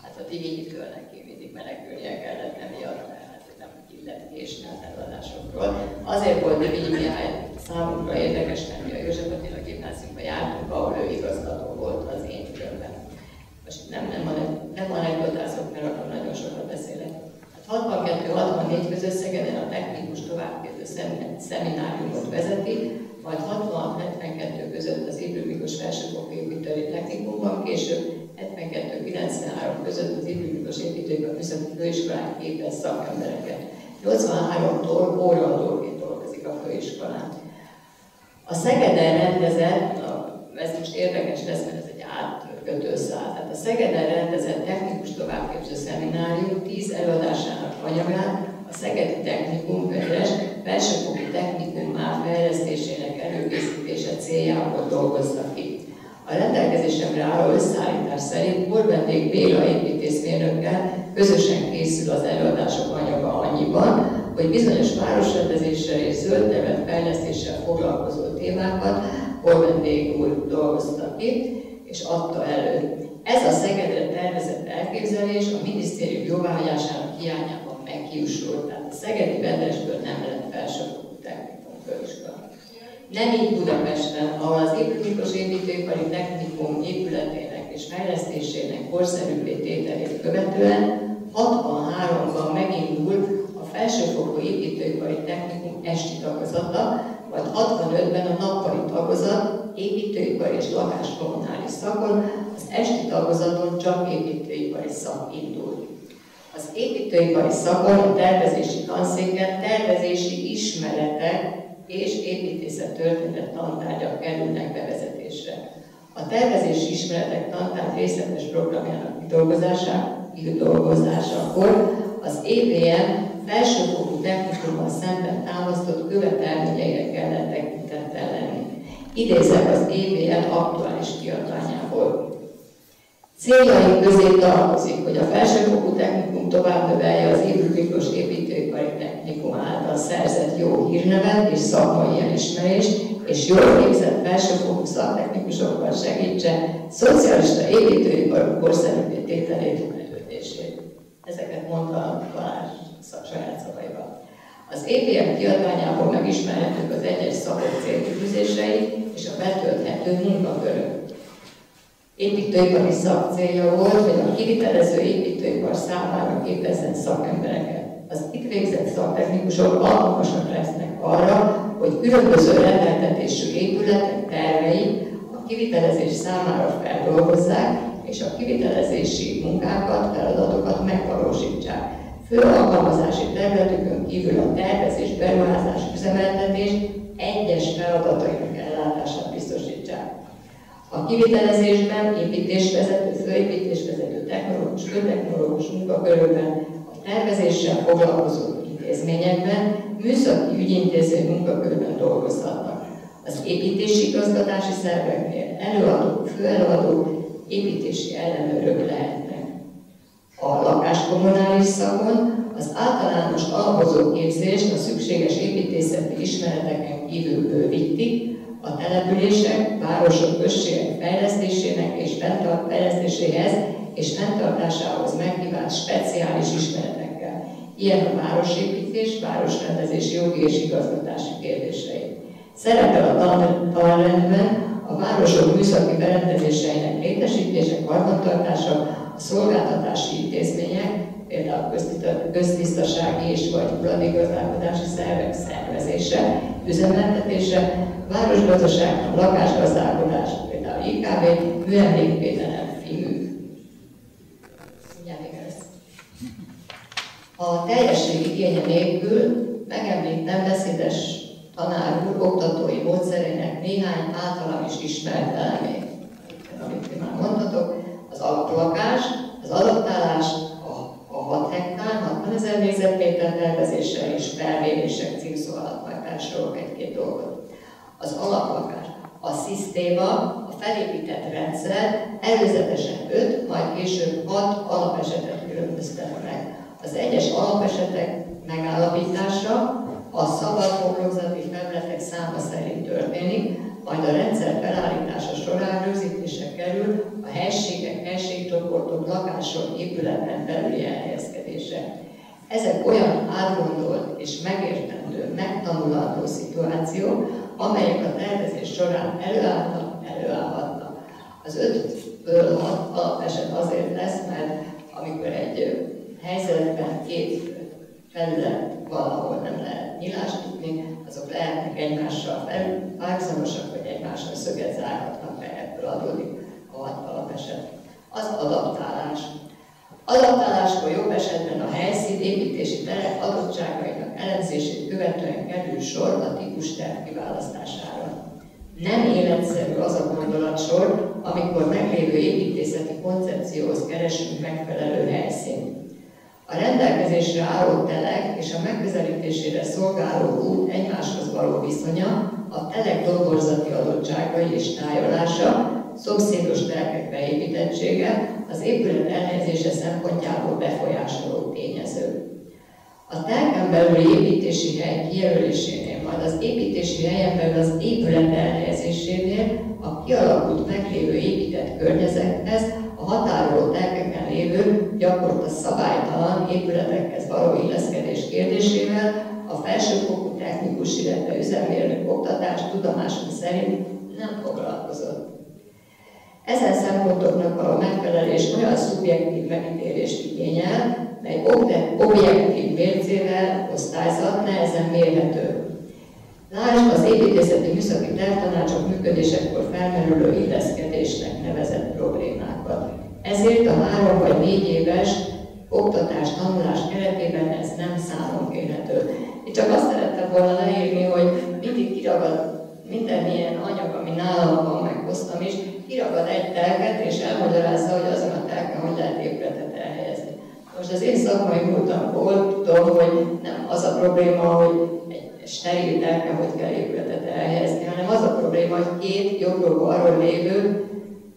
hát a Divigyitől neki mindig menekülnie kellett emiatt, mert hát nem illett késni az előadásokról. Azért volt Divigyi Mihály Számunkra érdekes lenni a József Attila gimnáziumba jártunk, ahol ő igazgató volt az én időmben. Most nem, nem, nem, anekdotázok, mert akkor nagyon sokat beszélek. 62-64 között Szegeden a technikus továbbképző szemináriumot vezeti, majd 66-72 között az Ibru Miklós Felsőfokú Építői Technikumban, később 72-93 között az Ibru Miklós Építőipar Műszaki Főiskolán képez szakembereket. 83-tól óraadóként dolgozik a főiskolán. A Szegeden rendezett, ez most érdekes lesz, mert ez egy átkötőszál. Tehát a Szegeden rendezett technikus továbbképző szeminárium 10 előadásának anyagát a Szegedi Technikum Könyves felsőfokú technikum már fejlesztésének előkészítése céljából dolgozta ki. A rendelkezésemre álló összeállítás szerint Borbendék Béla építészmérnökkel közösen készül az előadások anyaga annyiban, hogy bizonyos városrendezéssel és zöld terület fejlesztéssel foglalkozó témákat Borbendék úr dolgozta ki, és adta elő. Ez a Szegedre tervezett elképzelés a minisztérium jóváhagyásának hiányában meghiúsult, tehát a Szegedi Vedesből nem lett felsőfokú technikum főiskola. Nem így Budapesten, ahol az építőipos építőipari technikum épületének és fejlesztésének korszerűbbé tételét követően 63-ban megindult felsőfokú építőipari technikum esti tagozata, vagy 65-ben a nappali tagozat építőipari és lakáskommunális szakon, az esti tagozaton csak építőipari szak indult. Az építőipari szakon a tervezési tanszéken tervezési ismeretek és építészet történet tantárgyak kerülnek bevezetésre. A tervezési ismeretek tantárgy részletes programjának kidolgozásakor az EPM felsőfokú technikummal szemben támasztott követelményeire kellett tekintettel lenni. Idézek az EPM aktuális kiadványából. Céljai közé tartozik, hogy a felsőfokú technikum tovább növelje az Miklós építőipari technikum által szerzett jó hírnevet és szakmai elismerést, és jól képzett felsőfokú szaktechnikusokkal segítse szocialista építőipar korszerűvé tételét fejlődését. Ezeket mondta Balázs saját szavaival. Az EPM kiadványából megismerhetők az egyes szakok célkütőzései és a betölthető munkakörök. Építőipari szak célja volt, hogy a kivitelező építőipar számára képezzen szakembereket. Az itt végzett szaktechnikusok alkalmasak lesznek arra, hogy különböző rendeltetésű épületek tervei a kivitelezés számára feldolgozzák, és a kivitelezési munkákat, feladatokat megvalósítsák. Fő alkalmazási területükön kívül a tervezés, beruházás, üzemeltetés egyes feladatainak ellátását biztosítsák. A kivitelezésben építésvezető, főépítésvezető technológus, főtechnológus munkakörülben, a tervezéssel foglalkozó intézményekben, műszaki ügyintéző munkakörben dolgozhatnak. Az építési igazgatási szerveknél előadók, főelőadók, építési ellenőrök lehetnek. A szakon az általános alapozó képzést a szükséges építészeti ismereteken kívül bővítik, a települések, városok, községek fejlesztésének és fenntart fejlesztéséhez és fenntartásához megkívánt speciális ismeretekkel. Ilyen a városépítés, városrendezés jogi és igazgatási kérdései. Szerepel a tanrendben a városok műszaki berendezéseinek létesítése, karbantartása, szolgáltatási intézmények, például köztisztasági és vagy hulladékgazdálkodási szervek szervezése, üzemeltetése, városgazdaság, lakásgazdálkodás, például IKV, műemlékvédelem, FIMÜ. A teljesség igénye nélkül megemlítem beszédes tanár úr oktatói módszerének néhány általam is ismert elemét, amit már mondhatok, az alaplakás, az adaptálás, a, a 6 hektár, 60 ezer négyzetméter tervezéssel és felmérések majd felsorolok egy-két dolgot. Az alaplakás, a szisztéma, a felépített rendszer előzetesen 5, majd később 6 alapesetet különböztet meg. Az egyes alapesetek megállapítása a szabad homlokzati felületek száma szerint történik, majd a rendszer felállítása során rögzítése kerül a helységek, helységcsoportok, lakások, épületen belüli elhelyezkedése. Ezek olyan átgondolt és megértendő, megtanulandó szituációk, amelyek a tervezés során előállnak, előállhatnak. Az ötből hat alapeset azért lesz, mert amikor egy helyzetben két felület valahol nem lehet nyilást tudni, azok lehetnek egymással párhuzamosak, vagy egymással szöget zárhatnak be, ebből adódik a hat alapeset. Az adaptálás. Adaptáláskor jobb esetben a helyszín építési terek adottságainak elemzését követően kerül sor a típus terv kiválasztására. Nem életszerű az a gondolatsor, amikor meglévő építészeti koncepcióhoz keresünk megfelelő helyszínt. A rendelkezésre álló telek és a megközelítésére szolgáló út egymáshoz való viszonya, a telek dolgozati adottságai és tájolása, szomszédos telkek beépítettsége az épület elhelyezése szempontjából befolyásoló tényező. A telken belüli építési hely kijelölésénél, majd az építési helyen belül az épület elhelyezésénél a kialakult meglévő épített környezethez a határoló telkeken lévő, gyakorta szabálytalan épületekhez való illeszkedés kérdésével a felsőfokú technikus, illetve üzemmérnök oktatás tudomásom szerint nem foglalkozott. Ezen szempontoknak a megfelelés olyan szubjektív megítélést igényel, mely objektív mércével osztályzat nehezen mérhető. Lásd az építészeti műszaki tervtanácsok működésekor felmerülő illeszkedésnek nevezett problémákat. Ezért a három vagy négy éves oktatás, tanulás keretében ez nem számon kérhető. Én csak azt szerettem volna leírni, hogy mindig kiragad minden ilyen anyag, ami nálam van, meghoztam is, kiragad egy telket, és elmagyarázza, hogy azon a telken hogy lehet épületet elhelyezni. Most az én szakmai múltamból tudom, hogy nem az a probléma, hogy egy steril telken hogy kell épületet elhelyezni, hanem az a probléma, hogy két jobbról balról lévő,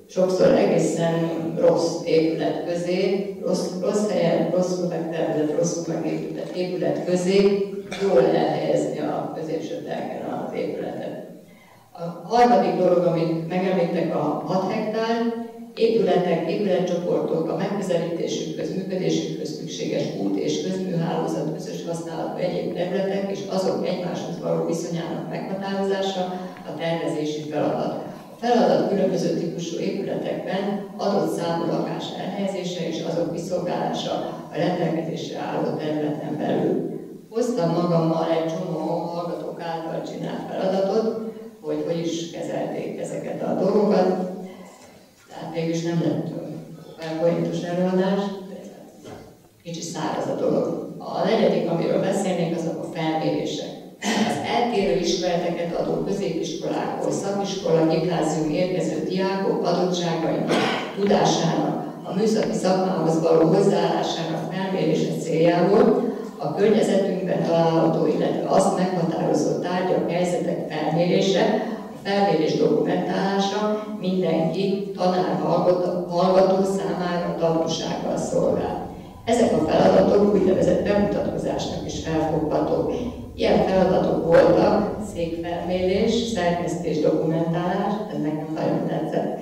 sokszor egészen rossz épület közé, rossz, rossz helyen, rosszul megtervezett, rosszul megépített épület közé jól elhelyezni a középső telken az épületet. A harmadik dolog, amit megemlítek, a 6 hektár, épületek, épületcsoportok, a megközelítésükhöz, működésükhöz szükséges út és közműhálózat közös használatú egyéb területek és azok egymáshoz való viszonyának meghatározása a tervezési feladat. Feladat különböző típusú épületekben adott számú lakás elhelyezése és azok kiszolgálása a rendelkezésre álló területen belül. Hoztam magammal egy csomó hallgatók által csinált feladatot, hogy hogy is kezelték ezeket a dolgokat. Tehát végül is nem lett folyamatos előadás, kicsit száraz a dolog. A negyedik, amiről beszélnék, azok a felmérések. Az eltérő ismereteket adó középiskolákból, szakiskola, gimnázium érkező diákok adottságainak, tudásának, a műszaki szakmához való hozzáállásának felmérése céljából a környezetünkben található, illetve azt meghatározó tárgyak, helyzetek felmérése, a felmérés dokumentálása mindenki, tanár, hallgató, hallgató számára tanulsággal szolgál. Ezek a feladatok úgynevezett bemutatkozásnak is felfoghatók. Ilyen feladatok voltak székfelmérés, szerkesztés, dokumentálás, ez nekem nagyon tetszett,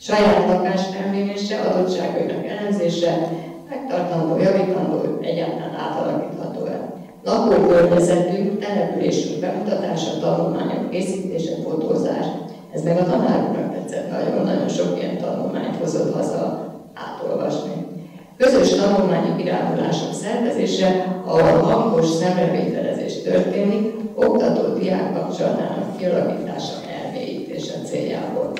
saját lakás felmérése, adottságainak elemzése, megtartandó, javítandó, egyáltalán átalakítható-e. Lakókörnyezetünk, településünk bemutatása, tanulmányok készítése, fotózás. Ez meg a tanároknak tetszett nagyon-nagyon sok ilyen tanulmányt hozott haza átolvasni. Közös tanulmányi kirándulások szervezése, ahol hangos szemrevételezés történik, oktató diák kapcsolatának kialakítása, elmélyítése céljából.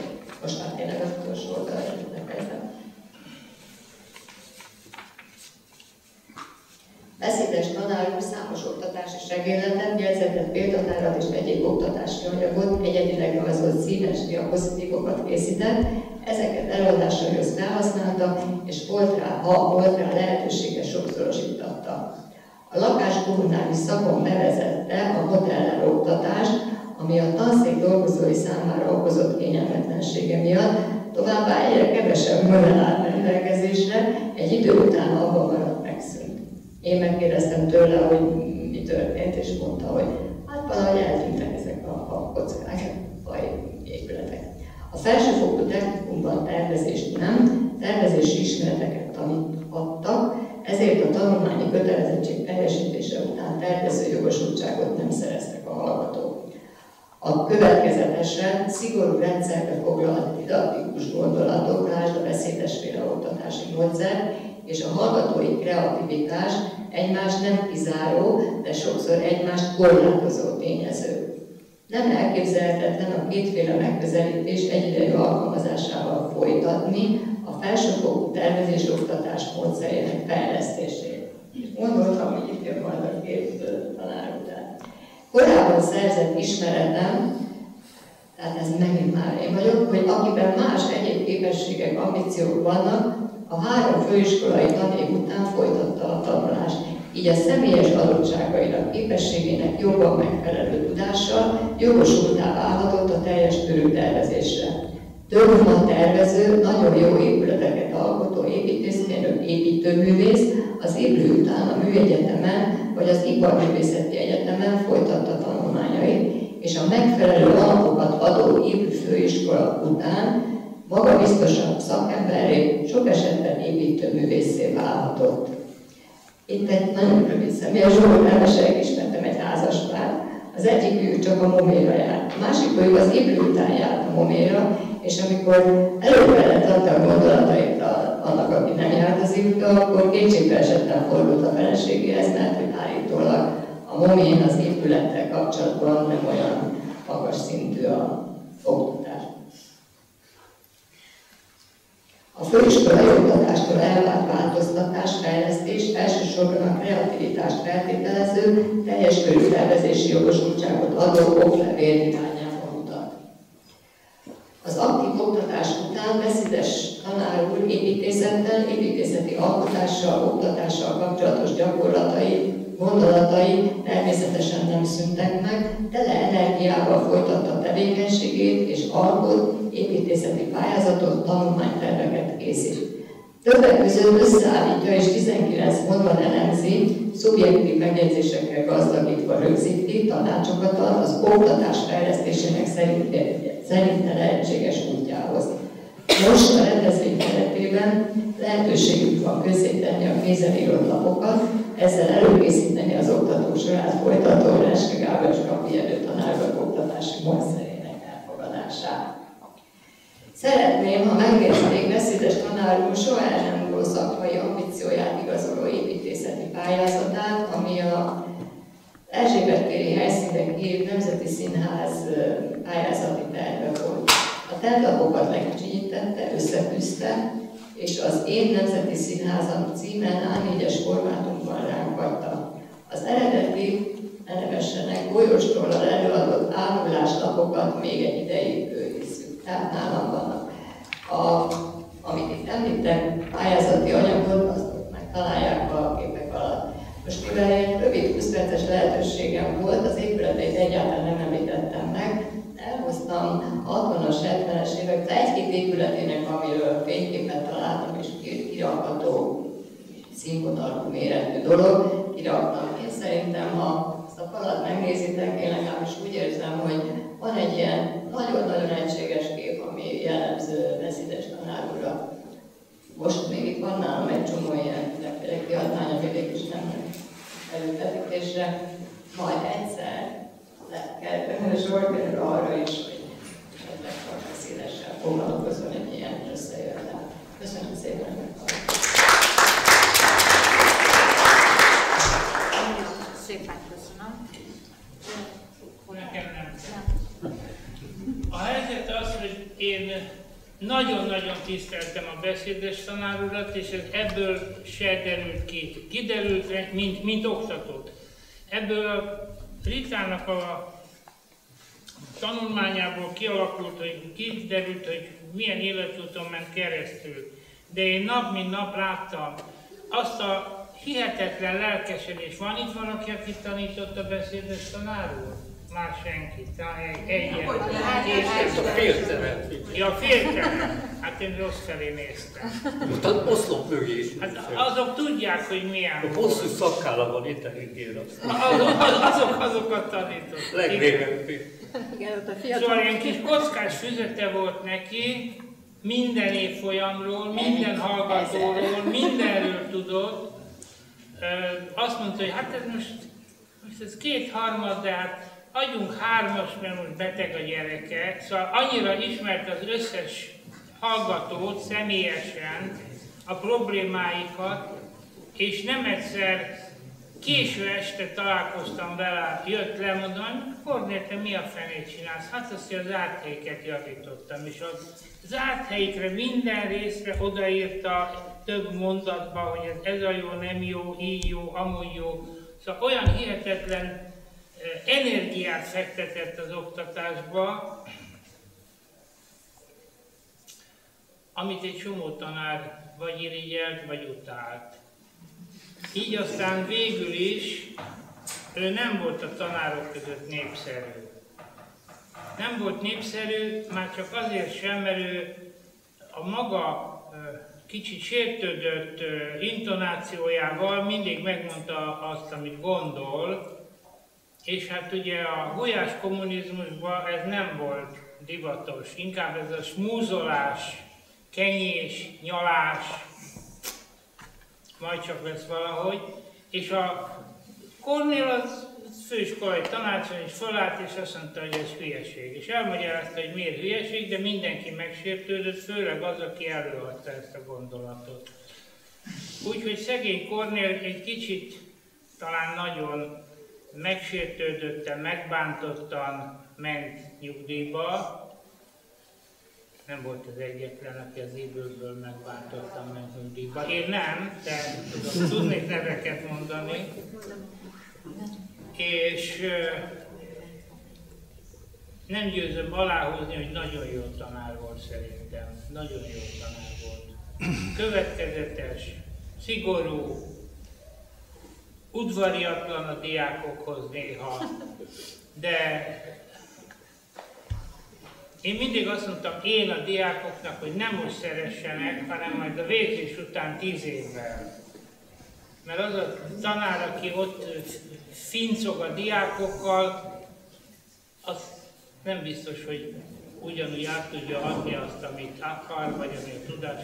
Most már tényleg az utolsó oldalra Beszédes tanárok számos oktatási segéletet, jegyzetet, példatárat és egyéb oktatási anyagot, egyedileg rajzolt színes diapozitívokat készített, ezeket előadásaihoz felhasználta, és volt rá, ha volt rá lehetősége, sokszorosítatta. A lakás kommunális szakon bevezette a modeller oktatást, ami a tanszék dolgozói számára okozott kényelmetlensége miatt, továbbá egyre kevesebb modell áll rendelkezésre, egy idő után abban maradt megszűnt. Én megkérdeztem tőle, hogy mi történt, és mondta, hogy hát valahogy eltűntek ezek a, a kockák, a épületek. A felsőfokú technikumban tervezést nem, tervezési ismereteket taníthattak, ezért a tanulmányi kötelezettség teljesítése után tervező jogosultságot nem szereztek a hallgatók. A következetesen, szigorú rendszerbe foglalt didaktikus gondolatok, lásd a beszédesféle oktatási módszer, és a hallgatói kreativitás egymás nem kizáró, de sokszor egymást korlátozó tényező. Nem elképzelhetetlen a kétféle megközelítés egyidejű alkalmazásával folytatni a felsőfokú tervezés oktatás módszerének fejlesztését. Gondoltam, hogy itt jön majd a két tanár után. Korábban szerzett ismeretem, tehát ez megint már én vagyok, hogy akiben más egyéb képességek, ambíciók vannak, a három főiskolai tanév után folytatta a tanulást. Így a személyes adottságainak, képességének jobban megfelelő tudással jogosultá válhatott a teljes körű tervezésre. Több a tervező, nagyon jó épületeket alkotó építészmérnök, építőművész az épülő után a műegyetemen vagy az iparművészeti egyetemen folytatta tanulmányait, és a megfelelő alapokat adó építőfőiskola után maga biztosan szakemberé, sok esetben építőművészé válhatott. Itt egy nagyon rövid személyes Zsolt elmeséljek, ismertem egy házaspárt, az egyik csak a moméra járt, a másik pedig az épülő után járt a moméra, és amikor adta a gondolatait annak, aki nem járt az épülő, akkor kétségbe esetten fordult a feleségéhez, mert hogy állítólag a momén az épülettel kapcsolatban nem olyan magas szintű a oktatás. A főiskolai oktatástól elvárt változtatás, fejlesztés elsősorban a kreativitást feltételező, teljes körű tervezési jogosultságot adó oklevél irányába. Az aktív oktatás után beszédes tanár úr építészettel, építészeti alkotással, oktatással kapcsolatos gyakorlatai, gondolatai természetesen nem szüntek meg, tele energiával folytatta tevékenységét és alkot, építészeti pályázatot, tanulmányterveket készít. Többek között összeállítja és 19 pontban elemzi, szubjektív megjegyzésekkel gazdagítva rögzíti, tanácsokat ad az oktatás fejlesztésének szerinte lehetséges útjához. Most a rendezvény keretében lehetőségük van közzétenni a kézen írott lapokat, ezzel előkészíteni az oktatók sorát folytató Reske Gábor Kapi tanárok oktatási módszerének elfogadását. Szeretném, ha megnéznék beszédes tanár úr soha el szakmai ambícióját igazoló építészeti pályázatát, ami a Erzsébet téri helyszínen írt Nemzeti Színház pályázati terve volt. A tervlapokat lekicsinyítette, összetűzte, és az Én Nemzeti Színházam címen A4-es formátumban ránk hagyta. Az eredeti elevessenek golyóstollal előadott lapokat még egy ideig őrizzük. Tehát nálam vannak. A, amit itt említem, pályázati anyagot, azt megtalálják a képek alatt. Most mivel egy rövid 20 perces lehetőségem volt, az épületeit egyáltalán nem említettem meg, elhoztam 60-as, 70-es évek egy-két épületének, amiről fényképet találtam, és kirakható színvonalú méretű dolog, kiraktam. Én szerintem, ha ezt a falat megnézitek, én legalábbis úgy érzem, hogy van egy ilyen nagyon-nagyon egységes kép, ami jellemző beszédes tanárúra. Most még itt van nálam egy csomó ilyen kiadvány, a vidék is nem elővetítésre, majd egyszer le kell sor kerül arra is, csak szélesen foglalkozom egy ilyen összejöttel. Köszönöm szépen, hogy Szépen köszönöm. A helyzet az, hogy én nagyon-nagyon tiszteltem a beszédes tanárulat, és ez ebből se derült ki. Kiderült, mint, mint oktatót. Ebből a Ritának a tanulmányából kialakult, hogy kiderült, hogy milyen életúton ment keresztül. De én nap mint nap láttam azt a hihetetlen lelkesedés. Van itt valaki, aki tanított a beszédes tanárul? Már senki. Egy, egy Ezt a féltemet. Ja, féltemet. Hát én rossz felé néztem. Most az oszlop mögé is. Hát azok tudják, hogy milyen. A hosszú szakkála van itt a hüngér. Azok, azok, azokat tanított. Legvégebb. Igen, ott a fiatal... Szóval ilyen kis kockás füzete volt neki, minden évfolyamról, minden hallgatóról, mindenről tudott. Azt mondta, hogy hát ez most, most ez kétharmad, de hát adjunk hármas, mert most beteg a gyereke, szóval annyira ismert az összes hallgatót személyesen, a problémáikat, és nem egyszer késő este találkoztam vele, jött le, mondom, Kornél, te mi a fenét csinálsz? Hát azt, hogy az áthelyeket javítottam, és az zárt helyikre minden részre odaírta több mondatba, hogy ez, ez a jó, nem jó, így jó, amúgy jó. Szóval olyan hihetetlen eh, energiát fektetett az oktatásba, amit egy csomó tanár vagy irigyelt, vagy utált. Így aztán végül is ő nem volt a tanárok között népszerű. Nem volt népszerű, már csak azért sem, mert ő a maga kicsit sértődött intonációjával mindig megmondta azt, amit gondol, és hát ugye a gulyás kommunizmusban ez nem volt divatos, inkább ez a smúzolás, kenyés, nyalás, majd csak lesz valahogy, és a Kornél az főiskolai tanácson is fölállt, és azt mondta, hogy ez hülyeség. És elmagyarázta, hogy miért hülyeség, de mindenki megsértődött, főleg az, aki előadta ezt a gondolatot. Úgyhogy szegény Kornél egy kicsit talán nagyon megsértődötten, megbántottan ment nyugdíjba, nem volt az egyetlen, aki az időből megváltottam mentődíjba. Én nem, de tudnék neveket mondani. És nem győzöm aláhozni, hogy nagyon jó tanár volt szerintem. Nagyon jó tanár volt. Következetes, szigorú, udvariatlan a diákokhoz néha, de én mindig azt mondtam én a diákoknak, hogy nem most szeressenek, hanem majd a végzés után tíz évvel. Mert az a tanár, aki ott fincog a diákokkal, az nem biztos, hogy ugyanúgy át tudja adni azt, amit akar, vagy ami a tudás.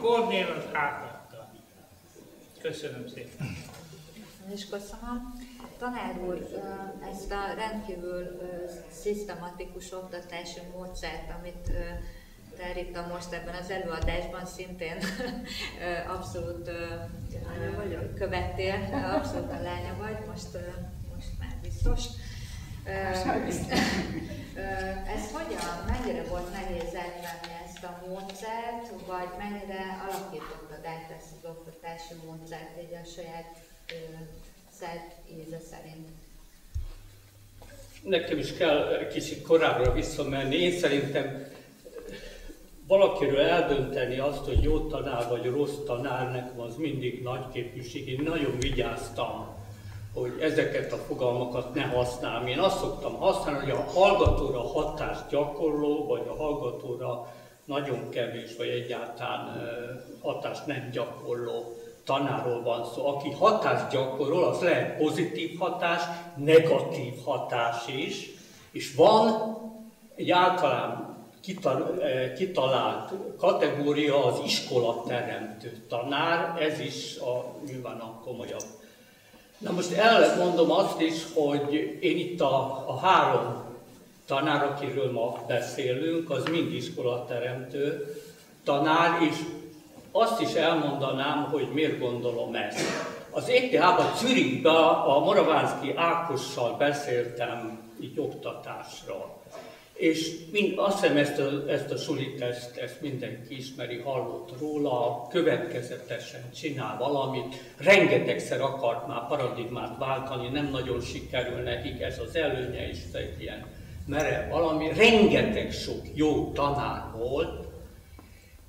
Kornél az átadta. Köszönöm szépen. És köszönöm. Tanár úr, ezt a rendkívül szisztematikus oktatási módszert, amit te Rita most ebben az előadásban szintén abszolút követtél, abszolút a lánya vagy, most, most már biztos. Ez hogyan, mennyire volt nehéz elvenni ezt a módszert, vagy mennyire alakítottad át ezt az oktatási módszert így a saját szert íze szerint? Nekem is kell kicsit korábbra visszamenni. Én szerintem valakiről eldönteni azt, hogy jó tanár vagy rossz tanár, nekem az mindig nagy képűség. Én nagyon vigyáztam, hogy ezeket a fogalmakat ne használjam. Én azt szoktam használni, hogy a hallgatóra hatást gyakorló, vagy a hallgatóra nagyon kevés, vagy egyáltalán hatást nem gyakorló tanárról van szó. Aki hatást gyakorol, az lehet pozitív hatás, negatív hatás is, és van egy általán eh, kitalált kategória az iskolateremtő tanár, ez is a, nyilván a komolyabb. Na most elmondom azt is, hogy én itt a, a három tanár, akiről ma beszélünk, az mind iskolateremtő tanár, és azt is elmondanám, hogy miért gondolom ezt. Az ETH-ban Zürichben a Moravánszki Ákossal beszéltem így oktatásra. És mind, azt hiszem ezt a, ezt a sulit, ezt, ezt mindenki ismeri, hallott róla, következetesen csinál valamit, rengetegszer akart már paradigmát váltani, nem nagyon sikerül nekik, ez az előnye is egy ilyen merev valami, rengeteg sok jó tanár volt,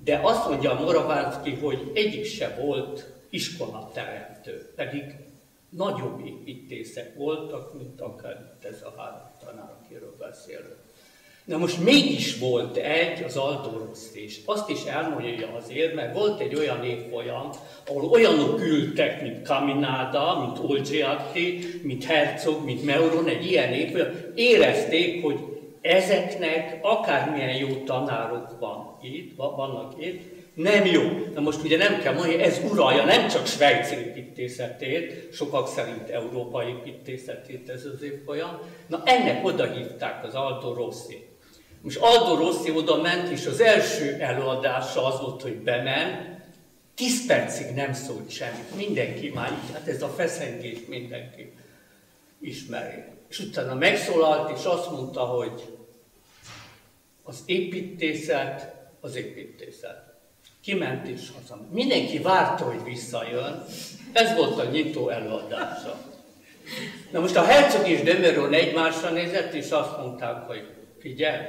de azt mondja Moravánszki, hogy egyik se volt iskolateremtő, pedig nagyobb építészek voltak, mint akár itt ez a három tanár, akiről beszélünk. Na most mégis volt egy, az Aldoroszt is. Azt is elmondja azért, mert volt egy olyan évfolyam, ahol olyanok ültek, mint Kamináda, mint Olcsiatti, mint Herzog, mint Meuron, egy ilyen évfolyam, érezték, hogy ezeknek akármilyen jó tanárok van itt, vannak itt, nem jó. Na most ugye nem kell mondani, ez uralja nem csak Svájc építészetét, sokak szerint Európa építészetét ez az évfolyam. Na ennek oda hívták az Aldo Rossi. Most Aldo Rossi oda ment, és az első előadása az volt, hogy bement, 10 percig nem szólt semmit. Mindenki már így, hát ez a feszengés mindenki ismeri. És utána megszólalt, és azt mondta, hogy az építészet az építészet. Kiment és haza. Mindenki várta, hogy visszajön. Ez volt a nyitó előadása. Na most a herceg és Demeron egymásra nézett, és azt mondták, hogy figyelj,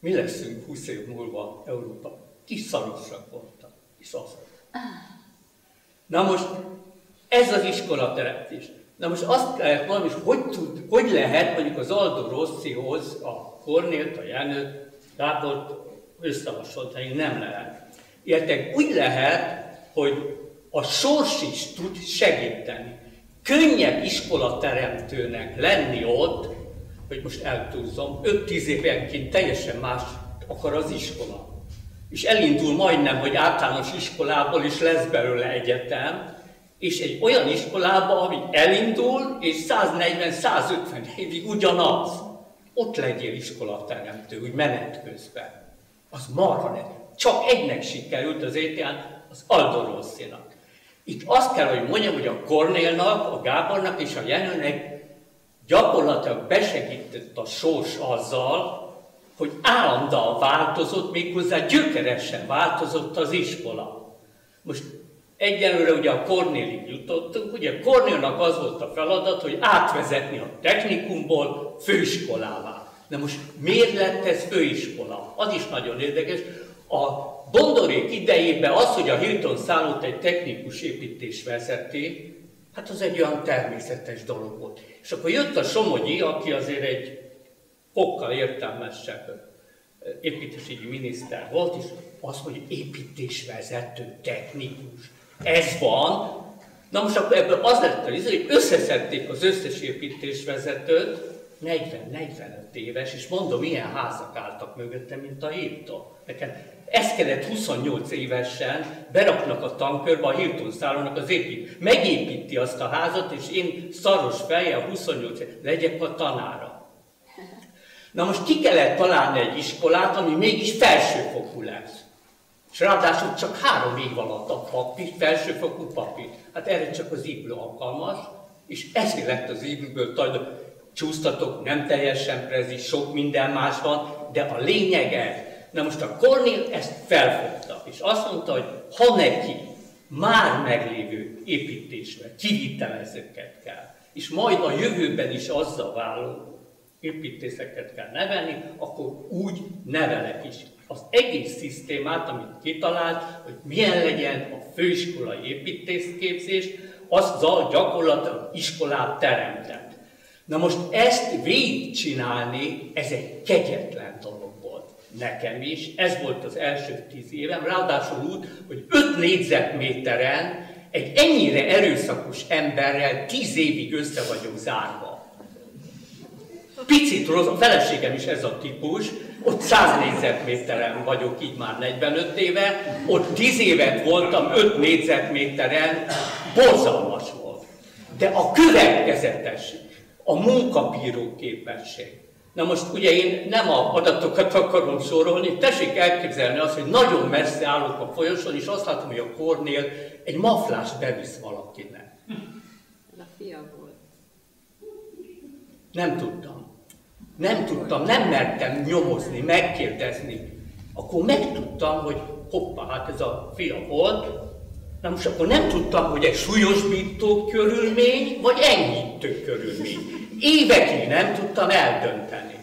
mi leszünk 20 év múlva Európa? Kis szarosak voltak, és az. Na most ez az iskola teremtés. Na most azt kellett mondani, hogy hogy, tud, hogy lehet mondjuk az Aldo Rossihoz a Kornélt, a Jenőt, Gábort összehasonlítani, nem lehet. Értek, úgy lehet, hogy a sors is tud segíteni. Könnyebb iskolateremtőnek lenni ott, hogy most eltúzzom, 5-10 évenként teljesen más akar az iskola. És elindul majdnem, hogy általános iskolából is lesz belőle egyetem, és egy olyan iskolába, ami elindul, és 140-150 évig ugyanaz. Ott legyél iskolateremtő, úgy menet közben. Az marha ne. Csak egynek sikerült az étján, az Aldo Rosszinak. Itt azt kell, hogy mondjam, hogy a Kornélnak, a Gábornak és a Jenőnek gyakorlatilag besegített a sors azzal, hogy állandóan változott, méghozzá gyökeresen változott az iskola. Most egyelőre ugye a Kornélig jutottunk, ugye Kornélnak az volt a feladat, hogy átvezetni a technikumból főiskolává. Na most miért lett ez főiskola? Az is nagyon érdekes. A Bondorék idejében az, hogy a Hilton szállott egy technikus építés vezeti, hát az egy olyan természetes dolog volt. És akkor jött a Somogyi, aki azért egy fokkal értelmesebb építésügyi miniszter volt, és az, hogy építésvezető, technikus, ez van. Na most akkor ebből az lett a hogy összeszedték az összes építésvezetőt, 40-45 éves, és mondom, milyen házak álltak mögöttem, mint a Hilton. Nekem ezt kellett 28 évesen beraknak a tankörbe a Hilton szállónak az épít. Megépíti azt a házat, és én szaros fejjel 28 éves legyek a tanára. Na most ki kellett találni egy iskolát, ami mégis felsőfokú lesz. És ráadásul csak három év alatt a papír, felsőfokú papír. Hát erre csak az íblő alkalmas, és ezért lett az íblőből tulajdonképpen csúsztatok, nem teljesen prezi, sok minden más van, de a lényege, Na most a Cornél ezt felfogta, és azt mondta, hogy ha neki már meglévő építésre kivitelezőket kell, és majd a jövőben is azzal váló építészeket kell nevelni, akkor úgy nevelek is. Az egész szisztémát, amit kitalált, hogy milyen legyen a főiskolai építészképzés, azzal gyakorlatilag iskolát teremtett. Na most ezt végigcsinálni, ez egy kegyetlen dolog volt nekem is. Ez volt az első tíz évem, ráadásul úgy, hogy öt négyzetméteren egy ennyire erőszakos emberrel tíz évig össze vagyok zárva. Picit rossz, a feleségem is ez a típus, ott 100 négyzetméteren vagyok így már 45 éve, ott 10 évet voltam 5 négyzetméteren, borzalmas volt. De a következetes a munkabíró képesség. Na most ugye én nem a adatokat akarom sorolni, tessék elképzelni azt, hogy nagyon messze állok a folyosón, és azt látom, hogy a kornél egy maflás bevisz valakinek. A fia volt. Nem tudtam. Nem tudtam, nem mertem nyomozni, megkérdezni. Akkor megtudtam, hogy hoppá, hát ez a fia volt, Na most akkor nem tudtam, hogy egy súlyosbító körülmény, vagy enyhítő körülmény. Évekig nem tudtam eldönteni.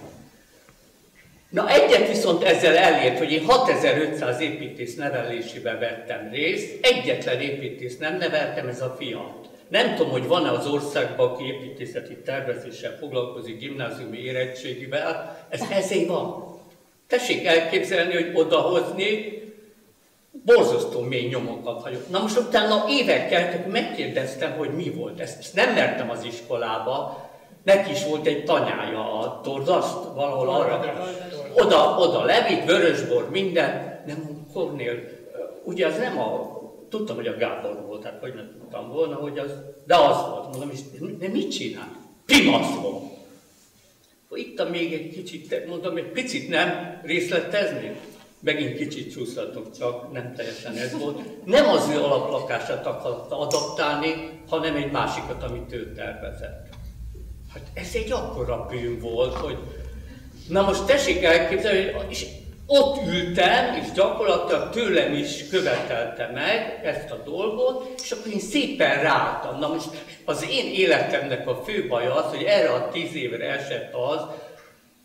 Na egyet viszont ezzel elért, hogy én 6500 építész nevelésébe vettem részt, egyetlen építész nem neveltem, ez a fiat. Nem tudom, hogy van-e az országban, aki építészeti tervezéssel foglalkozik gimnáziumi érettségivel, ez ezért van. Tessék elképzelni, hogy odahozni borzasztó mély nyomokat hagyott. Na most utána évekkel megkérdeztem, hogy mi volt. Ezt, ezt nem mertem az iskolába, neki is volt egy tanyája a torzaszt, valahol arra. Oda, oda levit, vörösbor, minden. Nem, Kornél, ugye az nem a, tudtam, hogy a Gábor volt, tehát hogy nem tudtam volna, hogy az, de az volt, mondom, és de mit csinál? Primasz volt. Itt még egy kicsit, mondom, egy picit nem részletezni? Megint kicsit csúszhatok, csak nem teljesen ez volt. Nem az ő alaplakását akarta adaptálni, hanem egy másikat, amit ő tervezett. Hát ez egy akkora bűn volt, hogy na most tessék elképzelni, és ott ültem, és gyakorlatilag tőlem is követelte meg ezt a dolgot, és akkor én szépen ráálltam. Na most az én életemnek a fő baja az, hogy erre a tíz évre esett az,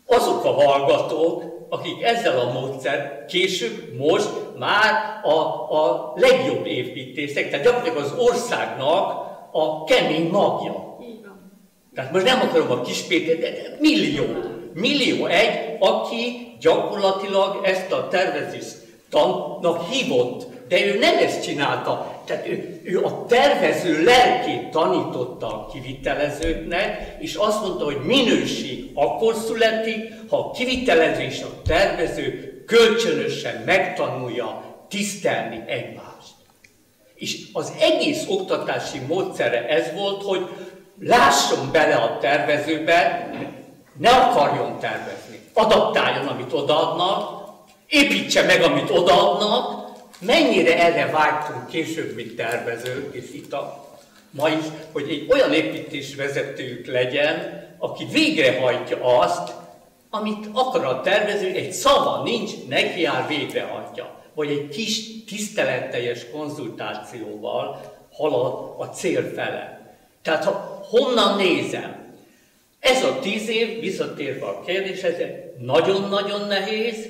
azok a hallgatók, akik ezzel a módszer később, most már a, a legjobb építészek, tehát gyakorlatilag az országnak a kemény magja. Tehát most nem akarom a kispétét, de millió, millió egy, aki gyakorlatilag ezt a tervezés tannak hívott, de ő nem ezt csinálta. Tehát ő, ő a tervező lelkét tanította a kivitelezőknek, és azt mondta, hogy minőség akkor születik, ha a kivitelező és a tervező kölcsönösen megtanulja tisztelni egymást. És az egész oktatási módszere ez volt, hogy lásson bele a tervezőbe, ne akarjon tervezni, adaptáljon, amit odaadnak, építse meg, amit odaadnak, mennyire erre vágytunk később, mint tervezők, és itt a ma is, hogy egy olyan építésvezetőjük legyen, aki végrehajtja azt, amit akar a tervező, egy szava nincs, neki jár végrehajtja. Vagy egy kis tiszteletteljes konzultációval halad a cél fele. Tehát ha honnan nézem, ez a tíz év, visszatérve a kérdéshez, nagyon-nagyon nehéz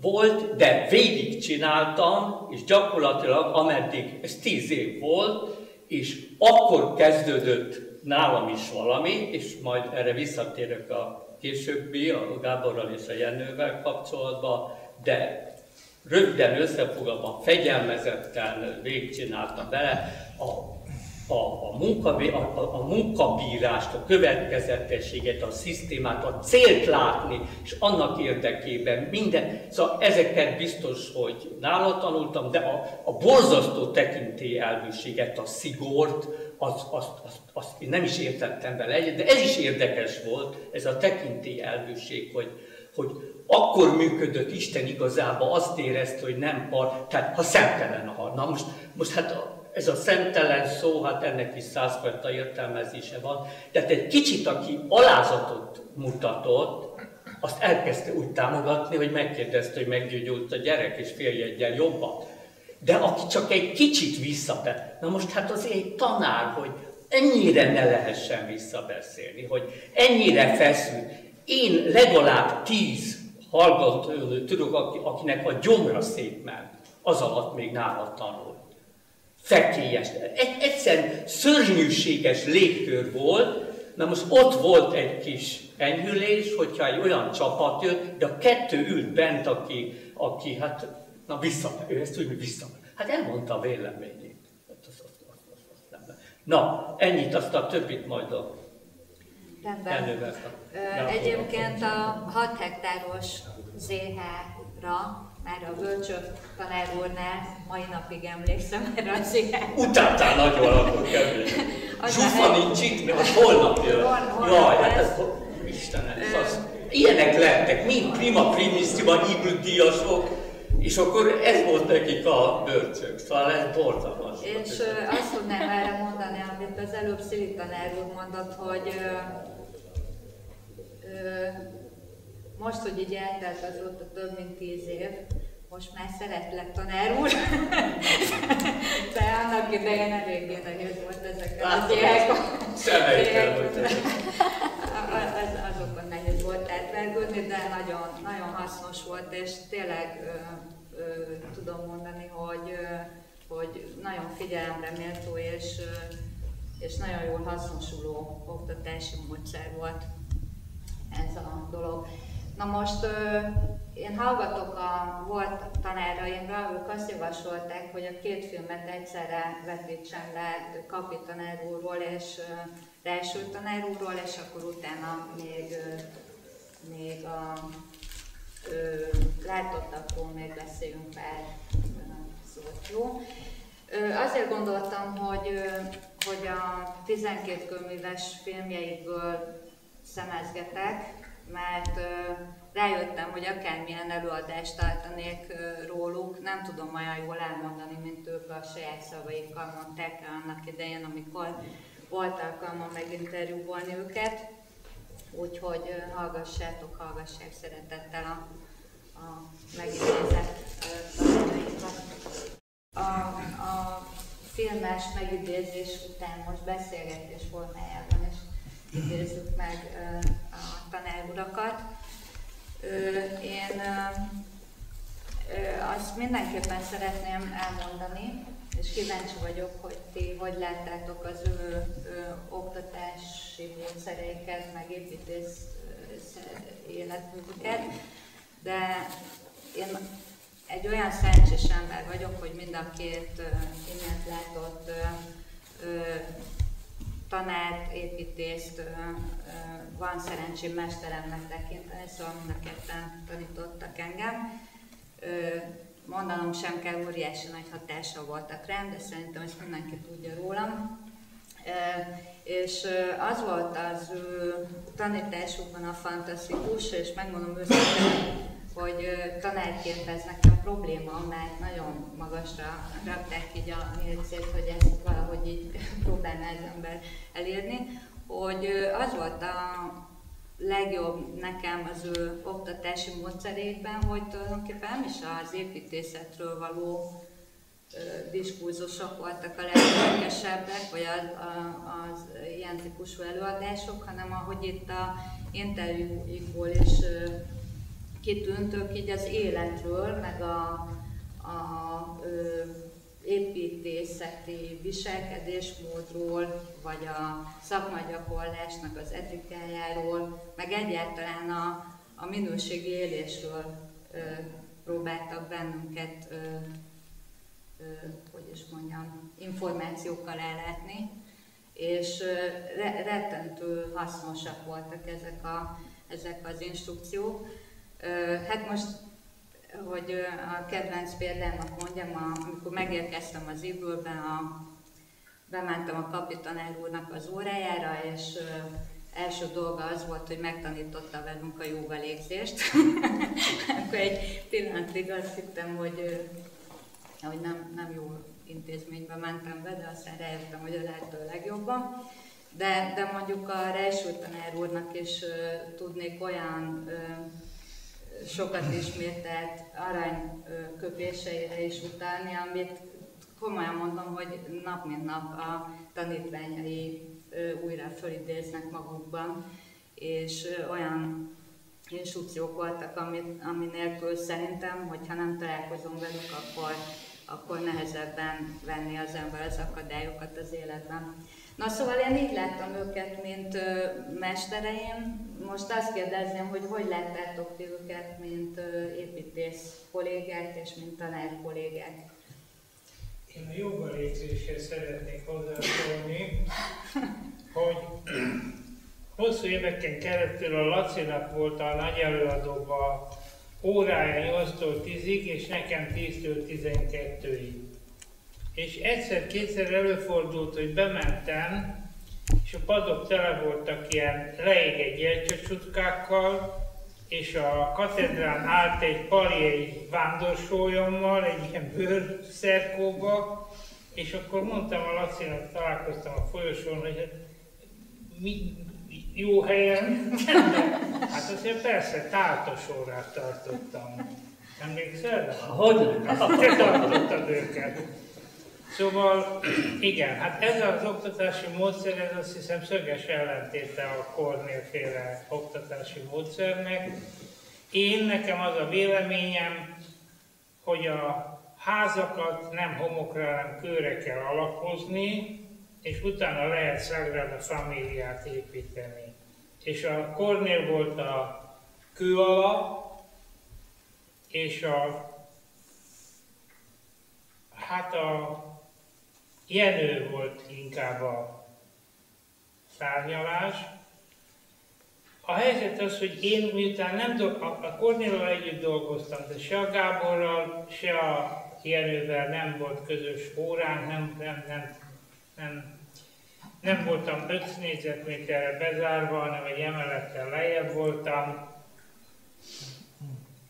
volt, de végig csináltam, és gyakorlatilag ameddig, ez tíz év volt, és akkor kezdődött nálam is valami, és majd erre visszatérek a későbbi, a Gáborral és a Jenővel kapcsolatban, de röviden összefoglalva, fegyelmezetten végigcsináltam bele, a a, a, munka, a, a munkabírást, a következetességet, a szisztémát, a célt látni, és annak érdekében minden, szóval ezeket biztos, hogy nála tanultam, de a, a borzasztó tekintélyelvűséget, a szigort, azt, azt, azt, azt én nem is értettem vele, de ez is érdekes volt, ez a tekintélyelvűség, hogy, hogy akkor működött Isten igazából, azt érezte, hogy nem par, tehát ha szemtelen a Na most, most hát ez a szemtelen szó, hát ennek is százfajta értelmezése van. Tehát egy kicsit, aki alázatot mutatott, azt elkezdte úgy támogatni, hogy megkérdezte, hogy meggyógyult a gyerek, és féljegyen jobban. De aki csak egy kicsit visszabe, na most hát az egy tanár, hogy ennyire ne lehessen visszabeszélni, hogy ennyire feszül. Én legalább tíz hallgató tudok, akinek a gyomra szétment, az alatt még nála tanul fekélyes. Egy, egyszer szörnyűséges légkör volt, na most ott volt egy kis enyhülés, hogyha egy olyan csapat jött, de a kettő ült bent, aki, aki hát, na vissza, ő ezt úgy, vissza. Hát elmondta a véleményét. Hát na, ennyit, azt a többit majd a Rendben. Egyébként a 6 hektáros ZH-ra már a bölcsök tanár úrnál mai napig emlékszem erre az ilyen. Utáltál nagyon akkor kevés. Zsufa nincs itt, mert az holnap jön. Jaj, hát ez, Istenem, az, ilyenek lettek, mind prima primissima díjasok, és akkor ez volt nekik a bölcsök, szóval ez borzalmas. És azt tudnám erre mondani, amit az előbb Szili tanár úr mondott, hogy ö, ö, most, hogy így eltelt azóta több mint tíz év, most már szeretlek tanár úr, de annak idején eléggé nehéz volt ezekkel az ilyenkor. az, azokon nehéz volt átvergődni, de nagyon, nagyon hasznos volt, és tényleg ö, ö, tudom mondani, hogy, ö, hogy nagyon figyelemre méltó és, ö, és nagyon jól hasznosuló oktatási módszer volt ez a dolog. Na most én hallgatok a volt tanáraimra, ők azt javasolták, hogy a két filmet egyszerre vetítsem le Kapi tanár úrról és első tanár úrról, és akkor utána még, még a látottakról még beszéljünk pár szó. volt jó. Azért gondoltam, hogy, hogy a 12 könyves filmjeikből szemezgetek, mert rájöttem, hogy akármilyen előadást tartanék róluk, nem tudom olyan jól elmondani, mint ők a saját szavaikkal mondták el annak idején, amikor volt alkalmam meginterjúvolni őket. Úgyhogy hallgassátok, hallgassák szeretettel a, a megidézett. A, a filmes megidézés után most beszélgetés formájában is idézzük meg a tanárurakat. Én azt mindenképpen szeretném elmondani, és kíváncsi vagyok, hogy ti hogy láttátok az ő, ő oktatási módszereiket, meg építész életművüket, de én egy olyan szerencsés ember vagyok, hogy mind a két imént látott tanárt, építészt van szerencsém mesteremnek tekinteni, szóval mind a ketten tanítottak engem. Mondanom sem kell, óriási nagy hatása voltak rám, de szerintem ezt mindenki tudja rólam. És az volt az ő tanításukban a fantasztikus, és megmondom őszintén, hogy tanárként ez nekem probléma, mert nagyon magasra rakták így a mércét, hogy ezt valahogy így próbálná az ember elérni, hogy az volt a legjobb nekem az ő oktatási módszerében, hogy tulajdonképpen nem is az építészetről való diskurzusok voltak a legérdekesebbek, vagy az, az ilyen típusú előadások, hanem ahogy itt a interjúikból is kitűntök így az életről, meg a, a ö, építészeti viselkedésmódról, vagy a szakmagyakorlásnak az etikájáról, meg egyáltalán a, a minőségi élésről ö, próbáltak bennünket, ö, ö, hogy is mondjam, információkkal ellátni, és re, rettentő hasznosak voltak ezek, a, ezek az instrukciók. Hát most, hogy a kedvenc példámat mondjam, amikor megérkeztem az ívülbe, a, bementem a kapitanár úrnak az órájára, és első dolga az volt, hogy megtanította velünk a jóga légzést. Akkor egy pillanatig azt hittem, hogy, hogy nem, nem jó intézménybe mentem be, de aztán rájöttem, hogy a lehető legjobban. De, de mondjuk a Rejsült tanár úrnak is tudnék olyan sokat ismételt aranyköpéseire is utalni, amit komolyan mondom, hogy nap mint nap a tanítványai újra fölidéznek magukban, és olyan instrukciók voltak, amit, ami nélkül szerintem, hogyha nem találkozom velük, akkor, akkor nehezebben venni az ember az akadályokat az életben. Na szóval én így láttam őket, mint ö, mestereim. Most azt kérdezném, hogy hogy láttátok ti őket, mint ö, építész kollégák és mint tanár kollégák? Én a jogalépzéshez szeretnék hozzászólni, hogy hosszú éveken keresztül a Lacinak volt a nagy előadóba órája 8-tól 10-ig, és nekem 10-től 12-ig. És egyszer-kétszer előfordult, hogy bementem, és a padok tele voltak ilyen leégett gyertyacsutkákkal, és a katedrán állt egy pali vándorsólyommal, egy ilyen bőrszerkóba, és akkor mondtam a Lacinak, találkoztam a folyosón, hogy hát mi, jó helyen, hát azért persze táltos órát tartottam. Emlékszel? Hogy? Te tartottad őket. Szóval igen, hát ez az oktatási módszer, ez azt hiszem szöges ellentéte a Kornél-féle oktatási módszernek. Én, nekem az a véleményem, hogy a házakat nem homokra, hanem kőre kell alapozni, és utána lehet Sagrada Familiát építeni. És a Kornél volt a kőalap, és a hát a Jenő volt inkább a szárnyalás. A helyzet az, hogy én miután nem do- a, a Kornélal együtt dolgoztam, de se a Gáborral, se a Jenővel nem volt közös óránk, nem, nem, nem, nem, nem voltam 5 négyzetméterre bezárva, hanem egy emelettel lejjebb voltam.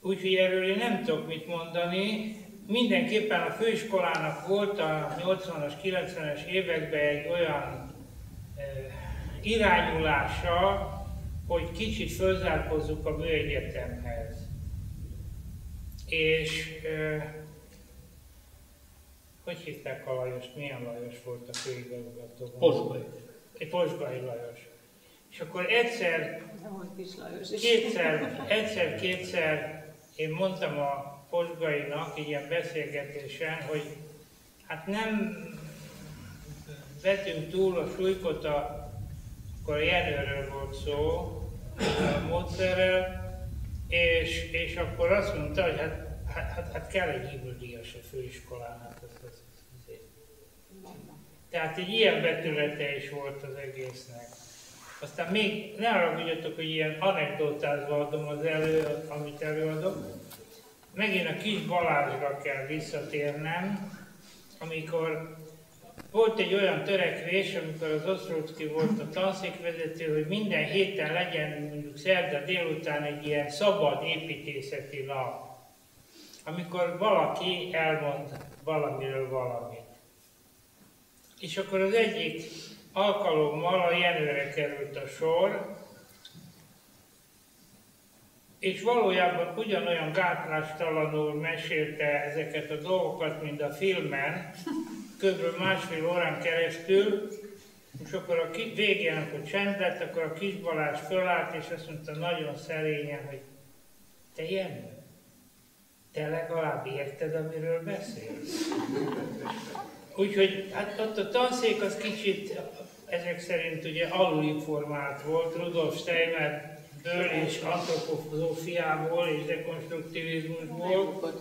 Úgyhogy erről én nem tudok mit mondani. Mindenképpen a főiskolának volt a 80-as, 90-es években egy olyan eh, irányulása, hogy kicsit fölzárkozzuk a műegyetemhez. És eh, hogy hívták a Lajost? Milyen Lajos volt a főigazgató? Posgai. Egy Posgai Lajos. És akkor egyszer, Lajos is. kétszer, egyszer-kétszer én mondtam a Posgainak ilyen beszélgetésen, hogy hát nem vetünk túl a súlykot, a, akkor Jenőről volt szó, a módszerrel, és, és akkor azt mondta, hogy hát, hát, hát, hát kell egy hívődíjas a főiskolának. Az, az. Tehát egy ilyen betülete is volt az egésznek. Aztán még ne haragudjatok, hogy ilyen anekdotázva adom az elő, amit előadok. Megint a kis Balázsra kell visszatérnem, amikor volt egy olyan törekvés, amikor az Osztrócki volt a tanszékvezető, hogy minden héten legyen mondjuk szerda délután egy ilyen szabad építészeti nap, amikor valaki elmond valamiről valamit. És akkor az egyik alkalommal a Jenőre került a sor, és valójában ugyanolyan gátlástalanul mesélte ezeket a dolgokat, mint a filmen, kb. másfél órán keresztül, és akkor a ki- végén, amikor csend lett, akkor a kis Balázs fölállt, és azt mondta nagyon szerényen, hogy te Jenő, te legalább érted, amiről beszélsz? Úgyhogy hát ott a tanszék az kicsit ezek szerint ugye alulinformált volt, Rudolf Steinerből és antropozófiából és dekonstruktivizmusból,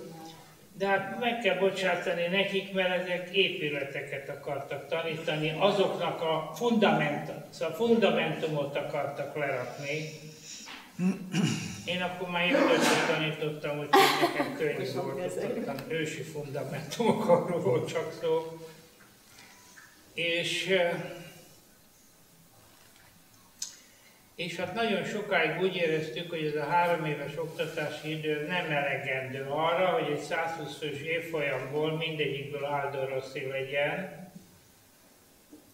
de hát meg kell bocsátani nekik, mert ezek épületeket akartak tanítani, azoknak a fundamentum, szóval fundamentumot akartak lerakni. Én akkor már jövőt tanítottam, úgyhogy nekem könnyű volt, ősi fundamentumokról volt csak szó. És, és hát nagyon sokáig úgy éreztük, hogy ez a három éves oktatási idő nem elegendő arra, hogy egy 120 fős évfolyamból mindegyikből áldoroszi legyen,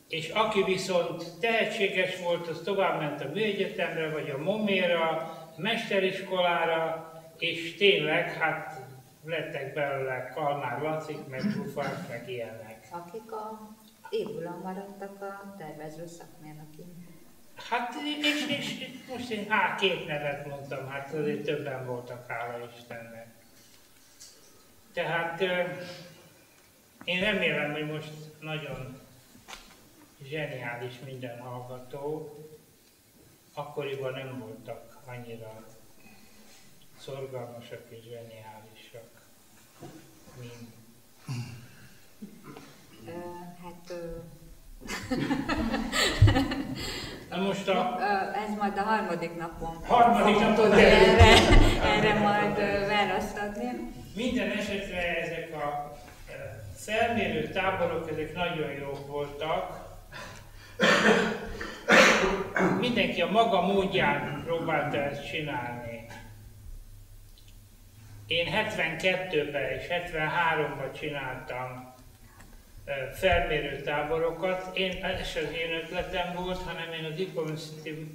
és aki viszont tehetséges volt, az továbbment a műegyetemre, vagy a moméra, mesteriskolára, és tényleg, hát lettek belőle Kalmár Lacik, meg Zsufák, meg ilyenek. Akik a évülön maradtak a tervező szakmérnökén. Hát és, és, és most én á, két nevet mondtam, hát azért többen voltak, hála Istennek. Tehát én remélem, hogy most nagyon zseniális minden hallgató, akkoriban nem voltak annyira szorgalmasak és zseniálisak, mint Hát Na most a ez majd a harmadik napon. Harmadik napon erre, erre majd választ adni. Minden esetre ezek a felmérő táborok, ezek nagyon jók voltak. Mindenki a maga módján próbálta ezt csinálni. Én 72-ben és 73-ban csináltam felmérő táborokat. Én, ez az én ötletem volt, hanem én a Diplomacy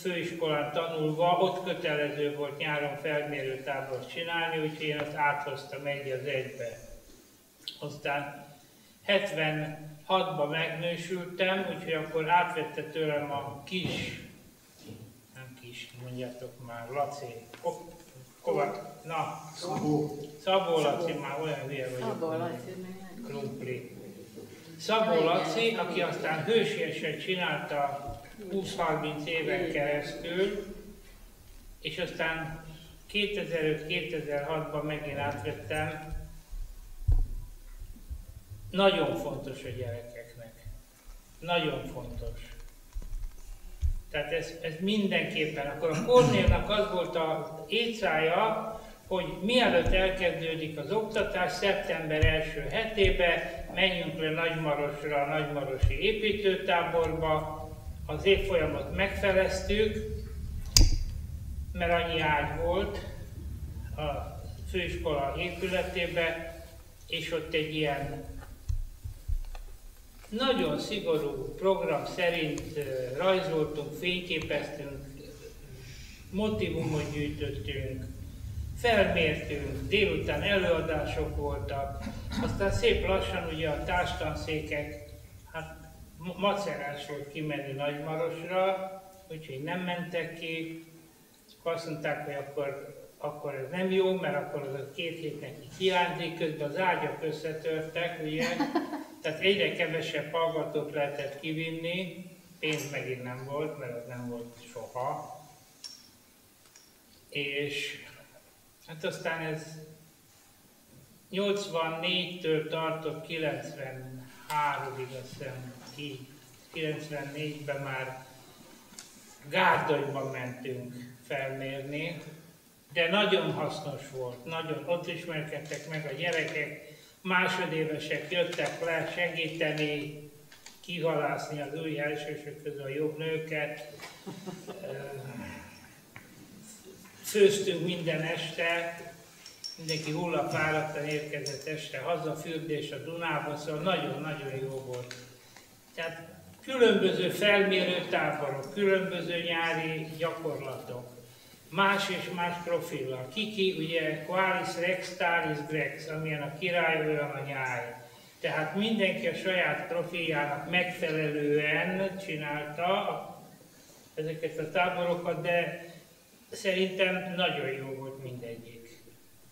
főiskolán tanulva, ott kötelező volt nyáron felmérő tábort csinálni, úgyhogy én azt áthoztam egy az egybe. Aztán 76-ban megnősültem, úgyhogy akkor átvette tőlem a kis, nem kis, mondjátok már, Laci, Ko- Kovács, na, Szabó. Szabó Laci, már olyan hülye vagyok. Hogy- Laci, krumpli. Szabó Laci, aki aztán hősiesen csinálta 20-30 éven keresztül, és aztán 2005-2006-ban megint átvettem. Nagyon fontos a gyerekeknek. Nagyon fontos. Tehát ez, ez mindenképpen. Akkor a Kornélnak az volt a étszája, hogy mielőtt elkezdődik az oktatás, szeptember első hetébe menjünk le Nagymarosra, a Nagymarosi építőtáborba, az évfolyamot megfeleztük, mert annyi ágy volt a főiskola épületébe, és ott egy ilyen nagyon szigorú program szerint rajzoltunk, fényképeztünk, motivumot gyűjtöttünk, felmértünk, délután előadások voltak, aztán szép lassan ugye a társtanszékek, hát macerás volt kimenni Nagymarosra, úgyhogy nem mentek ki, azt mondták, hogy akkor, akkor ez nem jó, mert akkor az a két hét neki hiányzik, közben az ágyak összetörtek, ugye, tehát egyre kevesebb hallgatót lehetett kivinni, pénz megint nem volt, mert az nem volt soha. És hát aztán ez 84-től tartott 93-ig, azt hiszem, 94-ben már Gárdonyba mentünk felmérni, de nagyon hasznos volt, nagyon, ott ismerkedtek meg a gyerekek, másodévesek jöttek le segíteni, kihalászni az új elsősök közül a jobb nőket. Főztünk minden este, mindenki hullafáradtan érkezett este haza, fürdés a Dunába, szóval nagyon-nagyon jó volt. Tehát különböző felmérő táborok, különböző nyári gyakorlatok, más és más profillal. Kiki ugye qualis rex talis grex, amilyen a király olyan a nyáj. Tehát mindenki a saját profiljának megfelelően csinálta ezeket a táborokat, de szerintem nagyon jó volt mindegyik.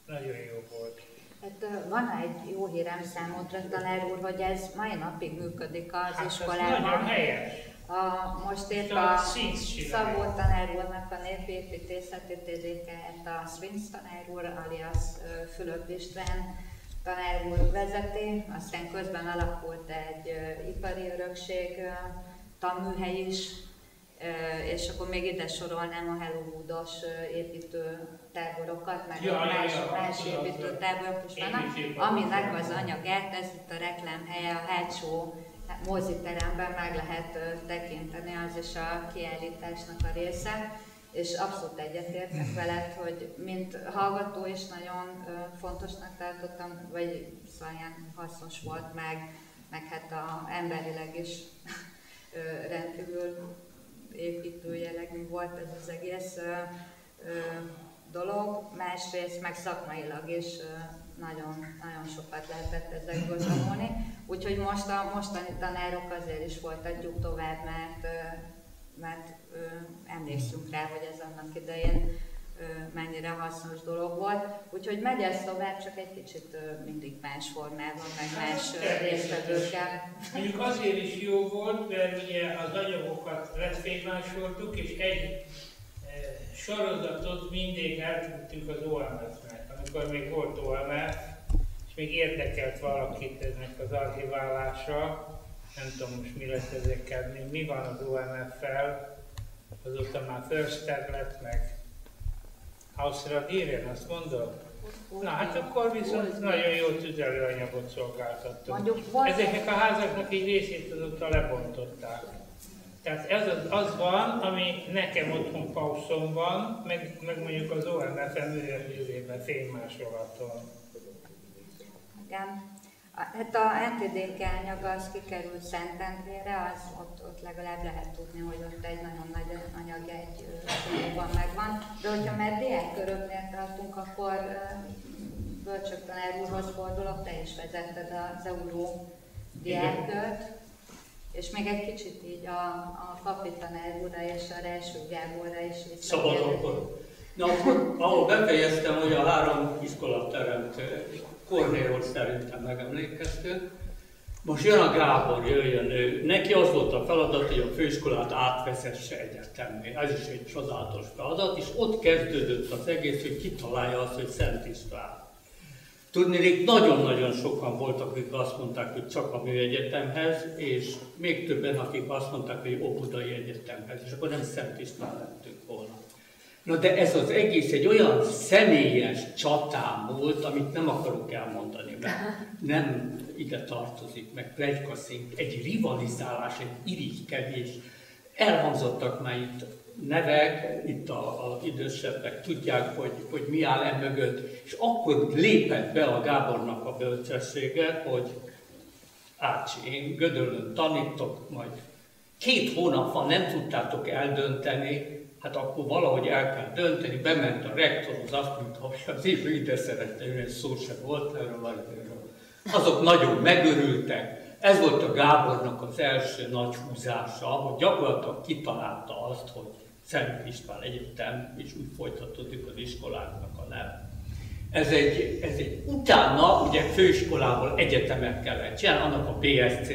Nagyon jó volt. Hát van egy jó hírem számodra, tanár úr, hogy ez mai napig működik az hát iskolában. nagyon helyes. A, most épp a Szabó tanár úrnak a népépítészeti tézéket a Swings tanár úr, alias Fülöp István tanár úr vezeti, aztán közben alakult egy ipari örökség tanműhely is, és akkor még ide sorolnám a Hello Woodos építő táborokat, meg ja, más, ja, más építő táborok is vannak, aminek az anyagát, ez itt a reklámhelye, a hátsó moziteremben meg lehet tekinteni, az is a kiállításnak a része, és abszolút egyetértek veled, hogy mint hallgató is nagyon fontosnak tartottam, vagy szóval ilyen hasznos volt meg, meg hát a, emberileg is rendkívül építő jellegű volt ez az egész dolog, másrészt meg szakmailag is nagyon, nagyon sokat lehetett ezekből tanulni. Úgyhogy most a mostani tanárok azért is folytatjuk tovább, mert, mert emlékszünk rá, hogy ez annak idején mennyire hasznos dolog volt. Úgyhogy megy ez tovább, csak egy kicsit mindig más formában, meg más résztvevőkkel. Mondjuk azért is jó volt, mert ugye az anyagokat lefénymásoltuk, és egy sorozatot mindig elküldtünk az OMF-nek, amikor még volt OMF, és még érdekelt valakit ennek az archiválása, nem tudom most mi lesz ezekkel, mi, mi van az OMF-fel, azóta már First Tablet, meg Hausra Díren, azt mondod? Na hát akkor viszont nagyon jó tüzelőanyagot szolgáltattunk. Ezeknek a házaknak egy részét azóta lebontották. Tehát ez az, az van, ami nekem otthon pauszom van, meg, meg mondjuk az OMF-en művelőzében fénymásolaton. Igen. Hát a NTDK anyag az kikerült Szentendrére, az ott, ott legalább lehet tudni, hogy ott egy nagyon nagy anyag egy van megvan. De hogyha már köröknél tartunk, akkor Bölcsök tanár úrhoz fordulok, te is vezetted az Euró diákkört. És még egy kicsit így a, a Papi tanár úrra és a Relső Gáborra is Szabad akkor. Na akkor, ahol befejeztem, hogy a három iskolateremt Kornéról szerintem megemlékeztünk, most jön a Gábor, jöjjön ő. Neki az volt a feladat, hogy a főiskolát átvezesse egyetemé. Ez is egy csodálatos feladat, és ott kezdődött az egész, hogy kitalálja azt, hogy Szent István. Tudni, nagyon-nagyon sokan voltak, akik azt mondták, hogy csak a műegyetemhez, és még többen, akik azt mondták, hogy Óbudai Egyetemhez, és akkor nem Szent István lettünk volna. Na de ez az egész egy olyan személyes csatám volt, amit nem akarok elmondani, mert nem ide tartozik, meg plegykaszink, egy rivalizálás, egy irigykedés. Elhangzottak már itt nevek, itt a, idősebbek tudják, hogy, hogy mi áll e mögött, és akkor lépett be a Gábornak a bölcsessége, hogy Ácsi, én Gödöllön tanítok, majd két hónap van, nem tudtátok eldönteni, hát akkor valahogy el kell dönteni, bement a rektorhoz, azt mondta, hogy az év ide szerette, olyan szó se volt erről, vagy erről. Azok nagyon megörültek. Ez volt a Gábornak az első nagy húzása, hogy gyakorlatilag kitalálta azt, hogy Szent István Egyetem, és úgy folytatódik az iskoláknak a neve. Ez egy, ez egy utána, ugye főiskolából egyetemet kellett csinálni, annak a BSC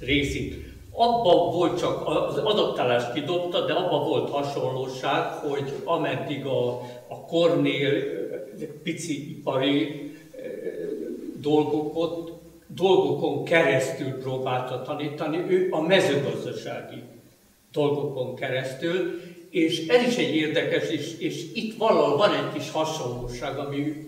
részét. Abban volt csak, az adaptálást kidobta, de abban volt hasonlóság, hogy ameddig a, a Kornél pici ipari dolgokat, dolgokon keresztül próbálta tanítani, ő a mezőgazdasági dolgokon keresztül, és ez is egy érdekes, és, és itt valahol van egy kis hasonlóság, ami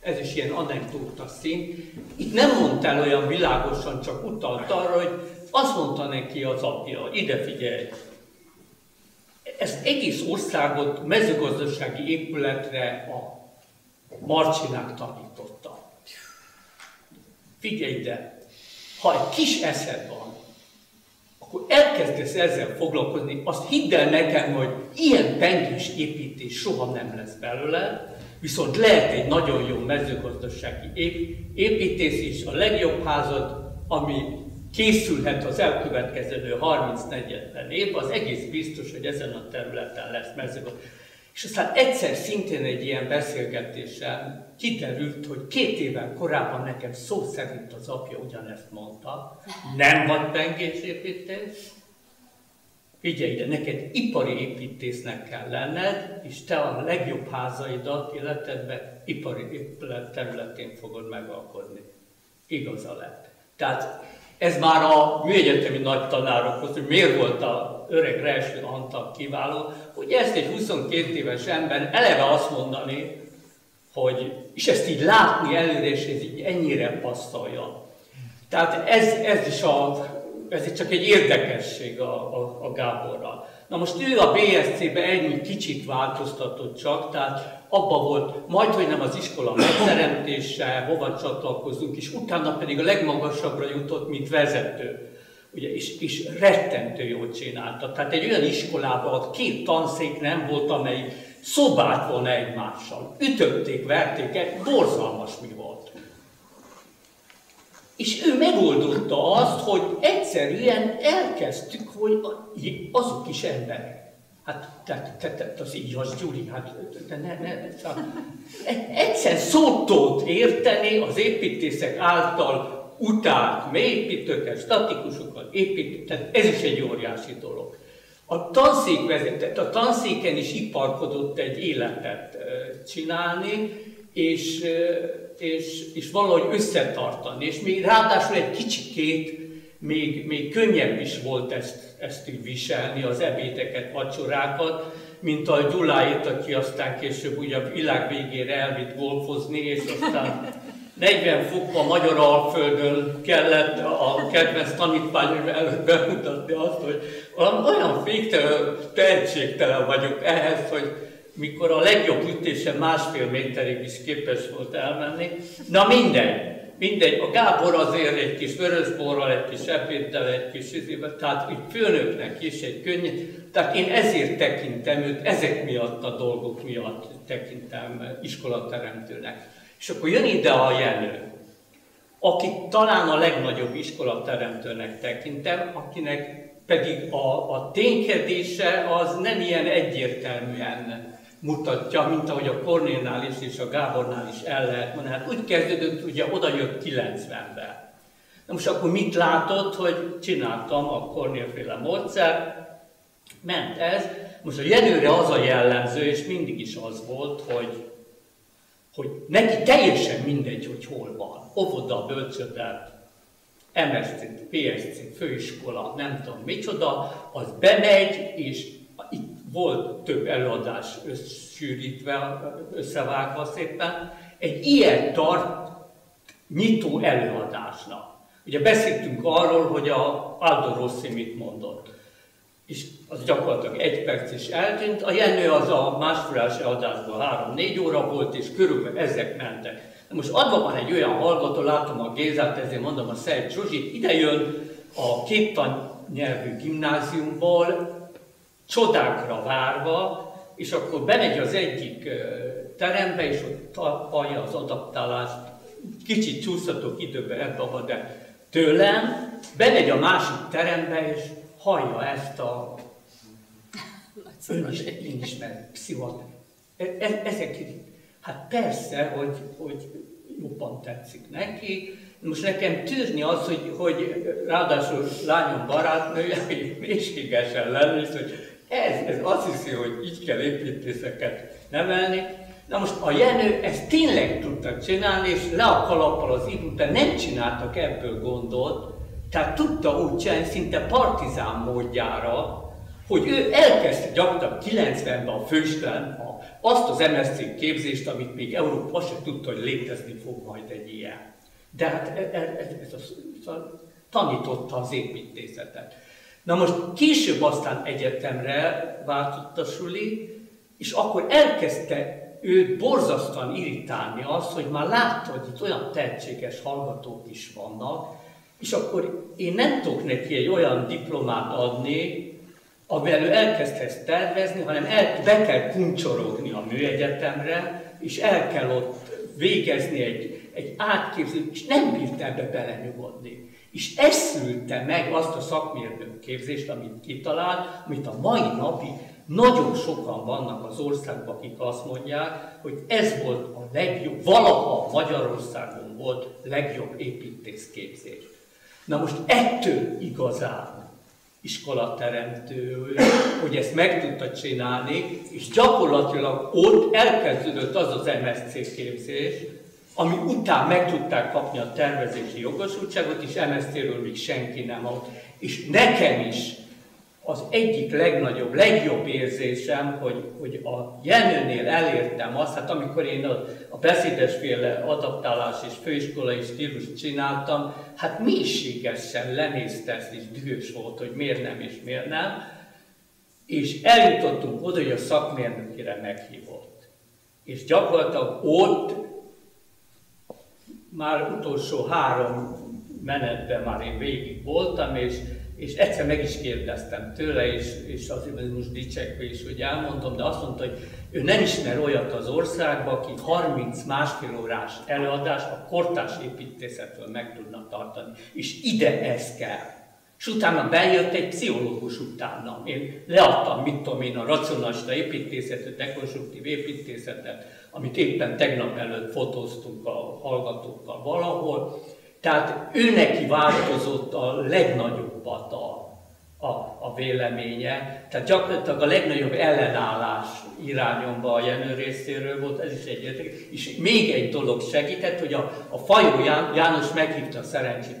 ez is ilyen anekdóta szín. Itt nem mondta el olyan világosan, csak utalt arra, hogy azt mondta neki az apja, ide figyelj, ezt egész országot mezőgazdasági épületre a Marcsinák tanította. Figyelj ide, ha egy kis eszed van, akkor elkezdesz ezzel foglalkozni, azt hidd el nekem, hogy ilyen pengés építés soha nem lesz belőle, viszont lehet egy nagyon jó mezőgazdasági építés is, a legjobb házad, ami készülhet az elkövetkező 30-40 év, az egész biztos, hogy ezen a területen lesz mezőgazdaság. És aztán egyszer szintén egy ilyen beszélgetésen kiderült, hogy két éven korábban nekem szó szerint az apja ugyanezt mondta, nem vagy pengésépítés, figyelj ide, neked ipari építésznek kell lenned, és te a legjobb házaidat életedben ipari területén fogod megalkotni. Igaza lett. Tehát ez már a műegyetemi nagy tanárokhoz, hogy miért volt a öreg Relső Antal kiváló, hogy ezt egy 22 éves ember eleve azt mondani, hogy, és ezt így látni előre, és ez így ennyire passzolja. Tehát ez, ez is a, ez csak egy érdekesség a, a, a Gáborral. Na most ő a BSC-be egy kicsit változtatott csak, tehát abba volt majd, hogy nem az iskola megteremtése, hova csatlakozunk, és utána pedig a legmagasabbra jutott, mint vezető. Ugye, és, és rettentő jól csinálta. Tehát egy olyan iskolában, ott két tanszék nem volt, amely szobát volna egymással. Ütötték, verték, borzalmas mi volt. És ő megoldotta azt, hogy egyszerűen elkezdtük, hogy azok is emberek. Hát, tehát, te, te, az így az, Gyuri, hát de ne, ne, szóval, egyszer szót érteni az építészek által utált mélyépítőket, statikusokat, építőket, tehát ez is egy óriási dolog. A tanszék vezetett, a tanszéken is iparkodott egy életet csinálni, és, és, és valahogy összetartani, és még ráadásul egy kicsikét még, még könnyebb is volt ezt, ezt így viselni, az ebédeket, vacsorákat, mint a Gyuláit, aki aztán később ugye a világ végére elvitt golfozni, és aztán 40 fokban Magyar Alföldön kellett a kedvenc tanítványom előtt bemutatni azt, hogy olyan féktelen, tehetségtelen vagyok ehhez, hogy mikor a legjobb ütése másfél méterig is képes volt elmenni. Na mindegy, mindegy, a Gábor azért egy kis vörösborral, egy kis ebéddel, egy kis izével, tehát egy főnöknek is egy könnyű, tehát én ezért tekintem őt, ezek miatt a dolgok miatt tekintem iskolateremtőnek. És akkor jön ide a jelő, aki talán a legnagyobb iskolateremtőnek tekintem, akinek pedig a, a ténykedése az nem ilyen egyértelműen mutatja, mint ahogy a Kornélnál is és a Gábornál is el lehet mondani. Hát úgy kezdődött, ugye oda jött 90-ben. Na most akkor mit látott, hogy csináltam a Kornélféle módszer, ment ez. Most a Jenőre az a jellemző, és mindig is az volt, hogy, hogy neki teljesen mindegy, hogy hol van. Óvoda, bölcsödet, MSC, PSC, főiskola, nem tudom micsoda, az bemegy, és volt több előadás összsűrítve, összevágva szépen, egy ilyen tart nyitó előadásnak. Ugye beszéltünk arról, hogy a Aldo Rossi mit mondott, és az gyakorlatilag egy perc is eltűnt. A Jenő az a másfélás adásban három-négy óra volt, és körülbelül ezek mentek. Na most adva van egy olyan hallgató, látom a Gézát, ezért mondom a Szent Zsuzsit, ide jön a nyelvű gimnáziumból, csodákra várva, és akkor bemegy az egyik terembe, és ott hallja az adaptálást, kicsit csúszhatok időbe ebbe, de tőlem, bemegy a másik terembe, és hallja ezt a önismert pszichot. E, ezek, hát persze, hogy, hogy jobban tetszik neki. Most nekem tűrni az, hogy, hogy ráadásul lányom barátnője, mélységesen lenni, hogy ez, ez azt hiszi, hogy így kell építészeket nevelni. Na most a Jenő ezt tényleg tudta csinálni, és le a kalappal az idő után nem csináltak ebből gondot, tehát tudta úgy csinálni, szinte partizán módjára, hogy ő elkezdte gyakorlatilag 90-ben a főisten azt az MSC képzést, amit még Európa se tudta, hogy létezni fog majd egy ilyen. De hát ez, e, ez, ez a, a, tanította az építészetet. Na most később aztán egyetemre váltott a suli, és akkor elkezdte őt borzasztóan irritálni az, hogy már látta, hogy itt olyan tehetséges hallgatók is vannak, és akkor én nem tudok neki egy olyan diplomát adni, amivel ő elkezdhez tervezni, hanem el, be kell kuncsorogni a műegyetemre, és el kell ott végezni egy, egy átképzést, és nem bírt ebbe belenyugodni. És ez szülte meg azt a szakmérnök képzést, amit kitalált, amit a mai napig nagyon sokan vannak az országban, akik azt mondják, hogy ez volt a legjobb, valaha Magyarországon volt legjobb építészképzés. Na most ettől igazán iskolateremtő, hogy ezt meg tudta csinálni, és gyakorlatilag ott elkezdődött az az MSC képzés, ami után meg tudták kapni a tervezési jogosultságot, és MSZ-ről még senki nem ad. És nekem is az egyik legnagyobb, legjobb érzésem, hogy, hogy a Jenőnél elértem azt, hát amikor én a, a beszédesféle adaptálás és főiskolai stílus csináltam, hát mélységesen lenézte és dühös volt, hogy miért nem és miért nem, és eljutottunk oda, hogy a szakmérnökére meghívott. És gyakorlatilag ott már utolsó három menetben már én végig voltam, és, és egyszer meg is kérdeztem tőle, és, és azért most dicsekve is, hogy elmondom, de azt mondta, hogy ő nem ismer olyat az országban, aki 30 másfél órás előadás a kortás építészetről meg tudna tartani. És ide ez kell. És utána bejött egy pszichológus utána. Én leadtam, mit tudom én, a racionalista építészetet, dekonstruktív építészetet, amit éppen tegnap előtt fotóztunk a hallgatókkal valahol. Tehát ő neki változott a legnagyobbat a, a, a véleménye. Tehát gyakorlatilag a legnagyobb ellenállás irányomba a Jenő részéről volt, ez is egy És még egy dolog segített, hogy a, a Fajó János meghívta a Szerencsi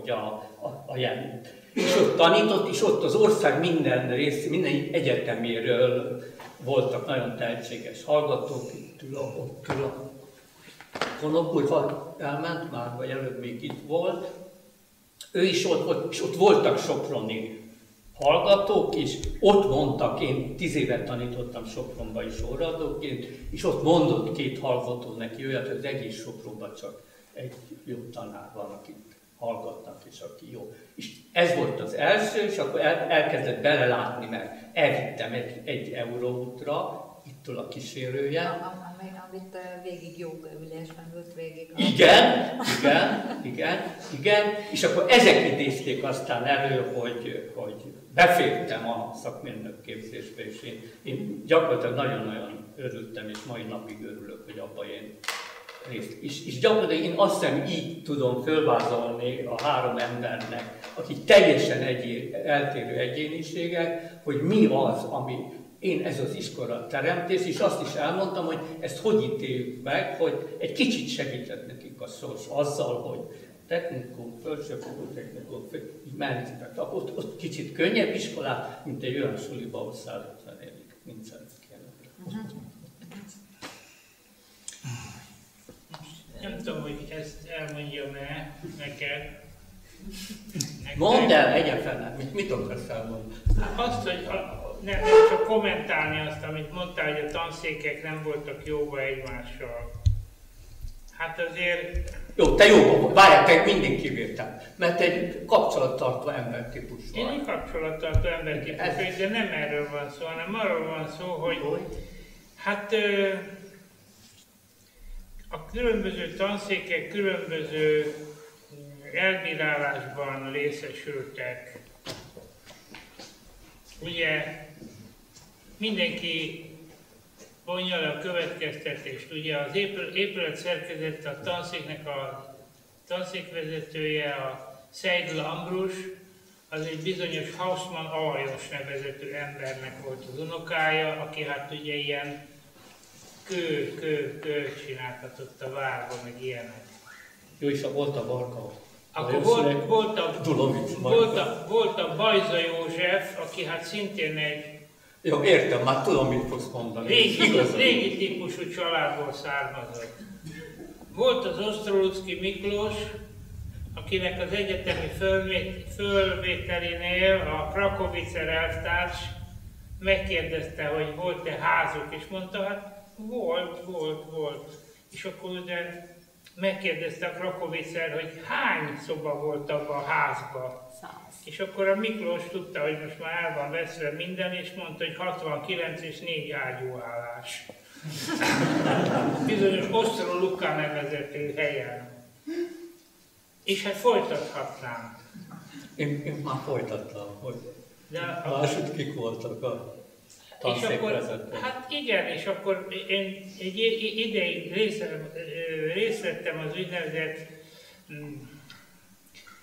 ugye a, a, a Jenőt. És ott tanított, és ott az ország minden rész, minden egyeteméről voltak nagyon tehetséges hallgatók, itt ül ott ül a elment már, vagy előbb még itt volt. Ő is ott volt, és ott voltak soproni hallgatók is, ott mondtak, én tíz évet tanítottam Sopronba is óraadóként, és ott mondott két hallgató neki olyat, hogy az egész Sopronban csak egy jó tanár van, akit hallgatnak, és aki jó. És ez volt az első, és akkor el, elkezdett belelátni, mert elvittem egy, egy euróútra, ittől a kísérője. Amit végig jogaülésben volt végig. Igen, igen, igen, igen, és akkor ezek idézték aztán elő, hogy, hogy befértem a szakmérnök képzésbe, és én, én gyakorlatilag nagyon-nagyon örültem, és mai napig örülök, hogy abban én részt. És, és gyakorlatilag én azt hiszem így tudom fölvázolni a három embernek, akik teljesen egy, eltérő egyéniségek, hogy mi az, ami én ez az iskola teremtés, és azt is elmondtam, hogy ezt hogy ítéljük meg, hogy egy kicsit segített nekik a szors azzal, hogy technikum, felsőfokú technikum, így mellé ott, ott kicsit könnyebb iskolát, mint egy olyan suliba, ahol 150 tudom, hogy ezt elmondjam-e neked. Nektek. Mondd el egyáltalán, mit, mit akarsz elmondani? Azt, hogy a, nem, nem csak kommentálni azt, amit mondtál, hogy a tanszékek nem voltak jóba egymással. Hát azért Jó, te jó, várjál, te mindig kivétel. Mert egy kapcsolattartó embertípus én vagy. egy kapcsolattartó embertípus Ez- vagyok, de nem erről van szó, hanem arról van szó, hogy hát ö, a különböző tanszékek különböző elbírálásban részesültek. Ugye mindenki vonja le a következtetést. Ugye az épület, épület szerkezet a tanszéknek a tanszékvezetője, a Seidl Ambrus, az egy bizonyos Hausmann Alajos nevezetű embernek volt az unokája, aki hát ugye ilyen kő, kő, kő csináltatott a várba, meg ilyenek. Jó, és a volt a Varga. Akkor volt, volt, a, Dulovic volt, a, volt a Bajza József, aki hát szintén egy Jó, értem, már tudom, mit fogsz mondani. régi, régi típusú családból származott. Volt az Osztrolucki Miklós, akinek az egyetemi fölvét, fölvételénél a Krakowicer elvtárs megkérdezte, hogy volt-e házuk, és mondta, hát volt, volt, volt. És akkor ugye megkérdezte a Krakowicer, hogy hány szoba volt abban a házban. Száz. És akkor a Miklós tudta, hogy most már el van veszve minden, és mondta, hogy 69 és 4 ágyúállás. Bizonyos Osztró Luka nevezetű helyen. És hát folytathatnám. Én, én már folytattam, hogy De a, másod kik voltak a és akkor, hát igen, és akkor én egy ideig részt, részt vettem az úgynevezett mm,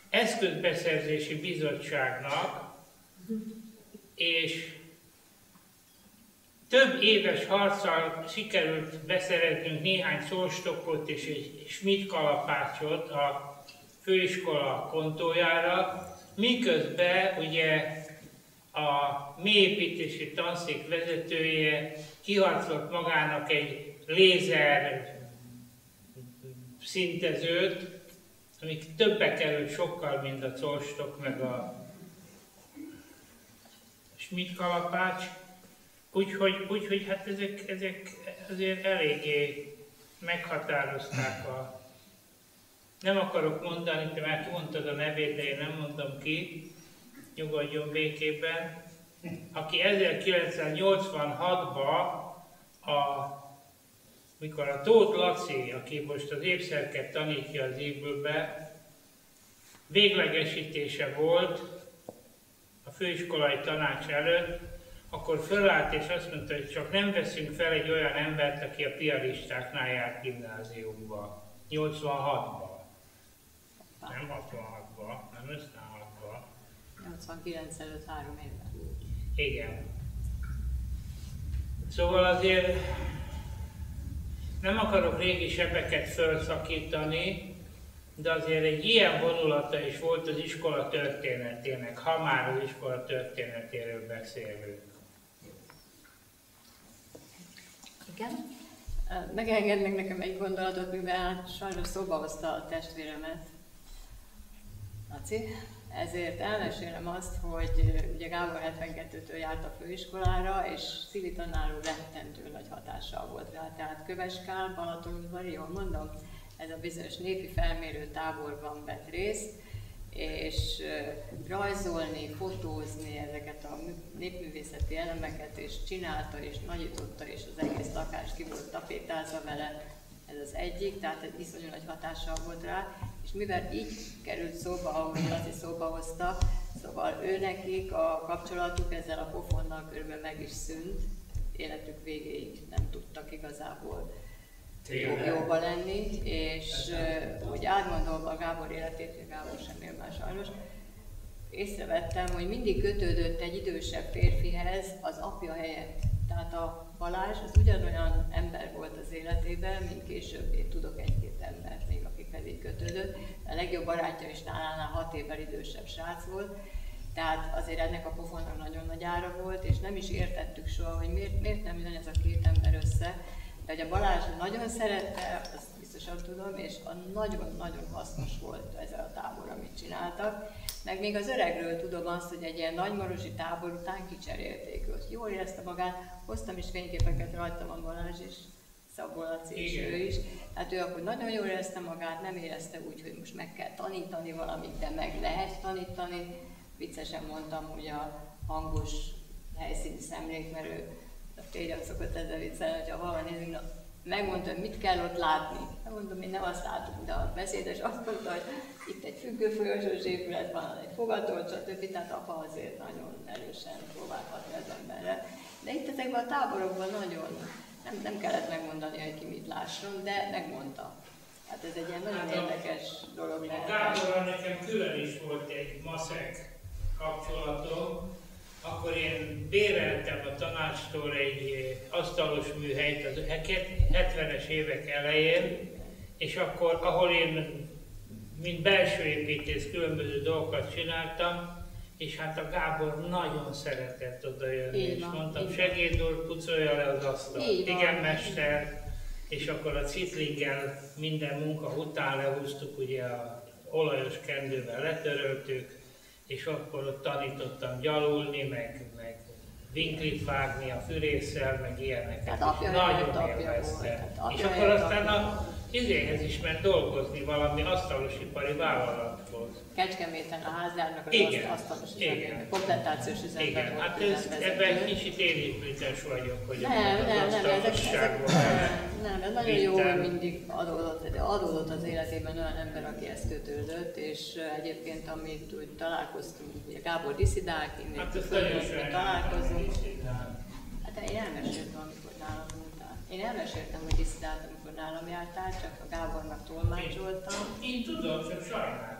eszközbeszerzési bizottságnak, és több éves harccal sikerült beszereznünk néhány szolstokkot és egy Schmidt kalapácsot a főiskola kontójára, miközben ugye a mélyépítési tanszék vezetője kiharcolt magának egy lézer szintezőt, ami többe került sokkal, mint a colstok, meg a Schmidt kalapács. Úgyhogy, úgyhogy hát ezek, ezek azért eléggé meghatározták a... Nem akarok mondani, te már kimondtad a nevét, de én nem mondom ki, nyugodjon békében, aki 1986-ban a mikor a Tóth Laci, aki most az évszerket tanítja az évbőbe, véglegesítése volt a főiskolai tanács előtt, akkor fölállt és azt mondta, hogy csak nem veszünk fel egy olyan embert, aki a piaristáknál járt gimnáziumba. 86-ban. Nem 66-ban, nem 56-ban. 89 előtt három évvel. Igen. Szóval azért nem akarok régi sebeket felszakítani, de azért egy ilyen vonulata is volt az iskola történetének, ha már az iskola történetéről beszélünk. Igen? Megengednek nekem egy gondolatot, mivel sajnos szóba hozta a testvéremet, Laci. Ezért elmesélem azt, hogy ugye Gábor 72-től járt a főiskolára, és Szili tanár úr rettentő nagy hatással volt rá. Tehát Köveskál, Balatonudvari, jól mondom, ez a bizonyos népi felmérő táborban vett részt, és rajzolni, fotózni ezeket a mű- népművészeti elemeket, és csinálta, és nagyította, és az egész lakás ki volt tapétázva vele, ez az egyik, tehát egy iszonyú nagy hatással volt rá, és mivel így került szóba, ahogy Laci szóba hozta, szóval ő nekik a kapcsolatuk ezzel a pofonnal körülbelül meg is szűnt, életük végéig nem tudtak igazából jó, jóba lenni, és uh, úgy átgondolva a Gábor életét, hogy Gábor sem él már sajnos, észrevettem, hogy mindig kötődött egy idősebb férfihez az apja helyett. Tehát a Balázs az ugyanolyan ember volt az életében, mint később én tudok egy-két embert még, akikhez így kötődött. A legjobb barátja is nálánál hat évvel idősebb srác volt, tehát azért ennek a pofonnak nagyon nagy ára volt, és nem is értettük soha, hogy miért, miért nem jön ez a két ember össze. De hogy a Balázs nagyon szerette, azt biztosan tudom, és nagyon-nagyon hasznos volt ez a tábor, amit csináltak. Meg még az öregről tudom azt, hogy egy ilyen nagymarosi tábor után kicserélték őt. Jól érezte magát, hoztam is fényképeket rajtam a Balázs is, Szabó Laci és ő is. Tehát ő akkor nagyon jól érezte magát, nem érezte úgy, hogy most meg kell tanítani valamit, de meg lehet tanítani. Viccesen mondtam, hogy a hangos helyszíni szemlék, mert ő a szokott ezzel viccelni, hogyha valami nézünk, na, megmondta, hogy mit kell ott látni. Mondom, én nem azt látom, de a beszédes azt mondta, hogy itt egy függőfolyosós épület van, egy fogató, stb. Tehát apa azért nagyon erősen próbálhatni az emberre. De itt ezekben a táborokban nagyon nem, nem kellett megmondani, hogy ki mit lásson, de megmondta. Hát ez egy ilyen nagyon hát érdekes dolog lehet. A Gáborral nekem külön is volt egy maszek kapcsolatom, akkor én béreltem a tanácstól egy eh, asztalos műhelyt az 70-es évek elején, és akkor, ahol én, mint belső építész különböző dolgokat csináltam, és hát a Gábor nagyon szeretett oda jönni, és mondtam, segédúr, pucolja le az asztalt. Igen, mester, és akkor a citlinggel minden munka után lehúztuk, ugye a olajos kendővel letöröltük, és akkor ott tanítottam gyalulni, meg, meg vinklit vágni a fűrészsel, meg ilyeneket. Tehát apja Nagyon élvezte. És akkor aztán a izéhez is ment dolgozni valami asztalosipari vállalathoz. Kecskeméten a házárnak az igen, asztalos üzemben, komplettációs üzemben Igen, volt hát ez, ebben kicsit bütes vagyok, hogy nem, nem, nem, ezek, ezek, nem, ez nagyon jó, hogy mindig adódott, de adódott az életében olyan ember, aki ezt kötődött, és egyébként amit úgy találkoztunk, ugye Gábor Diszidák, én még hát találkozunk. Hát én elmeséltem, amikor nálam én elmeséltem, hogy diszidát, amikor nálam jártál, csak a Gábornak tolmácsoltam. Én, én tudom, csak sajnáltam.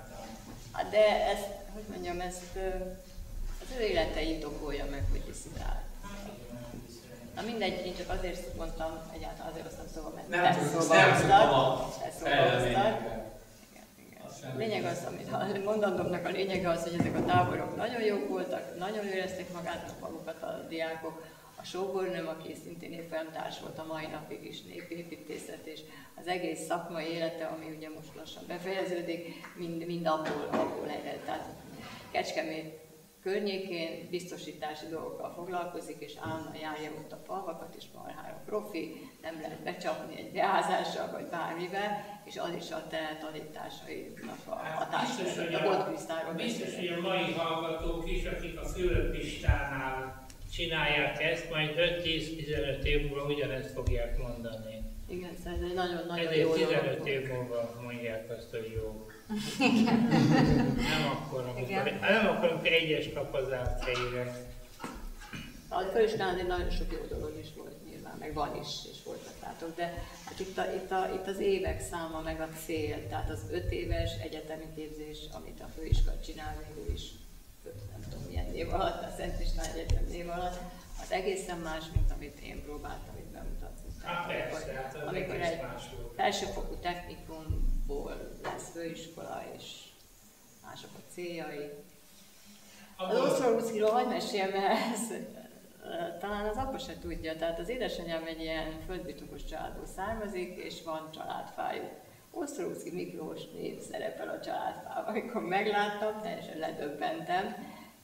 De ezt, hogy mondjam, ezt az ő élete indokolja meg, hogy diszidál. Na mindegy, én csak azért mondtam, egyáltalán azért hoztam szóval, mert nem, beszólalkoztak. Lényeg az, amit mondandóknak a lényege az, hogy ezek a táborok nagyon jók voltak, nagyon érezték magát magukat a diákok, a sógornőm, aki szintén évfolyamtárs volt a mai napig is népépítészet, és az egész szakmai élete, ami ugye most lassan befejeződik, mind, mind abból, abból ered. Tehát Kecskemét környékén biztosítási dolgokkal foglalkozik, és állandóan járja ott a falvakat, és marhára profi, nem lehet becsapni egy beázással, vagy bármivel, és az is a te tanításainak a hát hatása. Biztos, hogy a, a, biztos, hogy a mai hallgatók is, akik a Fülöp Pistánál csinálják ezt, majd 5-10-15 év múlva ugyanezt fogják mondani. Igen, ez egy nagyon-nagyon Ezért jó 15 év múlva mondják azt, hogy jó. nem akkor, amikor, nem akkor, amikor egyes kap az átfejére. A főiskolán nagyon sok jó dolog is volt nyilván, meg van is, és folytattátok, de hát itt, a, itt, a, itt az évek száma meg a cél, tehát az öt éves egyetemi képzés, amit a főiskola csinál, végül is név alatt, a Szent István Egyetem név alatt, az egészen más, mint amit én próbáltam itt bemutatni. Hát persze, hát az amikor egy felsőfokú technikumból lesz főiskola, és mások a céljai. Az Oszlóruszkiról hogy meséljem, mert talán az apa se tudja, tehát az édesanyám egy ilyen földbirtokos családból származik, és van családfájuk. Oszlóruszki Miklós név szerepel a családfában. Amikor megláttam, teljesen ledöbbentem,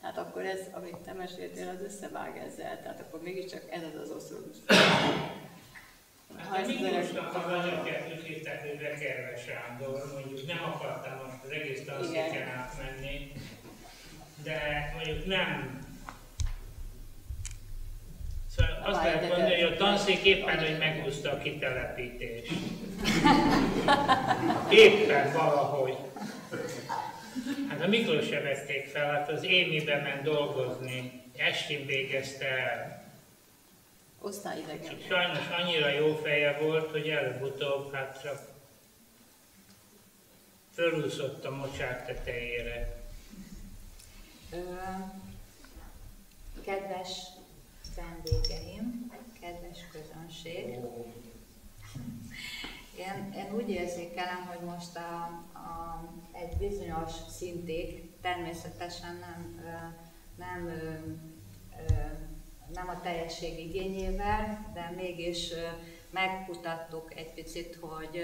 tehát akkor ez, amit te meséltél, az összevág ezzel. Tehát akkor mégiscsak ez az az oszlopus. Hát a Miklósnak az anyagkettőt hívták, hogy Bekerve Sándor, mondjuk nem akartam most az egész tanszéken átmenni, de mondjuk nem Szóval azt Várj, lehet mondani, hogy a tanszék éppen, hogy megúszta a kitelepítést. Éppen valahogy. Hát a Miklós se vették fel, hát az Émibe ment dolgozni, estin végezte el. Osztályidegen. Sajnos annyira jó feje volt, hogy előbb-utóbb hát csak fölúszott a mocsák tetejére. Kedves vendégeim, kedves közönség, én, én úgy érzékelem, hogy most a, egy bizonyos szintig, természetesen nem, nem, nem a teljesség igényével, de mégis megkutattuk egy picit, hogy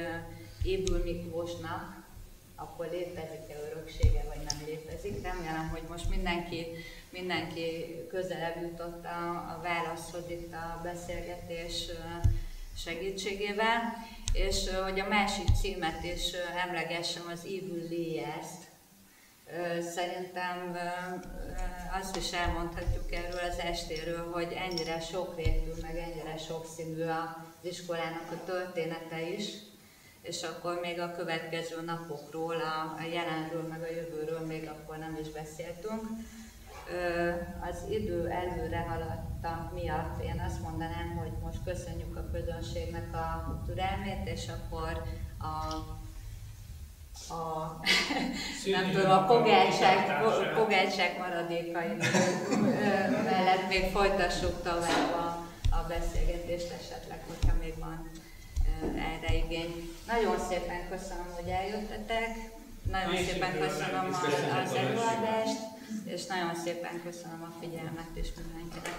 Ébül Miklósnak akkor létezik-e öröksége, vagy nem létezik. Remélem, hogy most mindenki, mindenki közelebb jutott a, a válaszhoz itt a beszélgetés segítségével, és hogy a másik címet is emlegessem, az Evil Layers-t. Szerintem azt is elmondhatjuk erről az estéről, hogy ennyire sokrétű, meg ennyire sokszínű az iskolának a története is, és akkor még a következő napokról, a jelenről, meg a jövőről még akkor nem is beszéltünk. Az idő előre haladta miatt. Én azt mondanám, hogy most köszönjük a közönségnek a türelmét, és akkor a a, nem tudom, a pogácsák, pogácsák maradékai mellett még folytassuk tovább a, a beszélgetést esetleg, hogyha még van erre igény. Nagyon szépen köszönöm, hogy eljöttetek, nagyon Én szépen köszönöm az előadást, és nagyon szépen köszönöm a figyelmet is mindenkinek.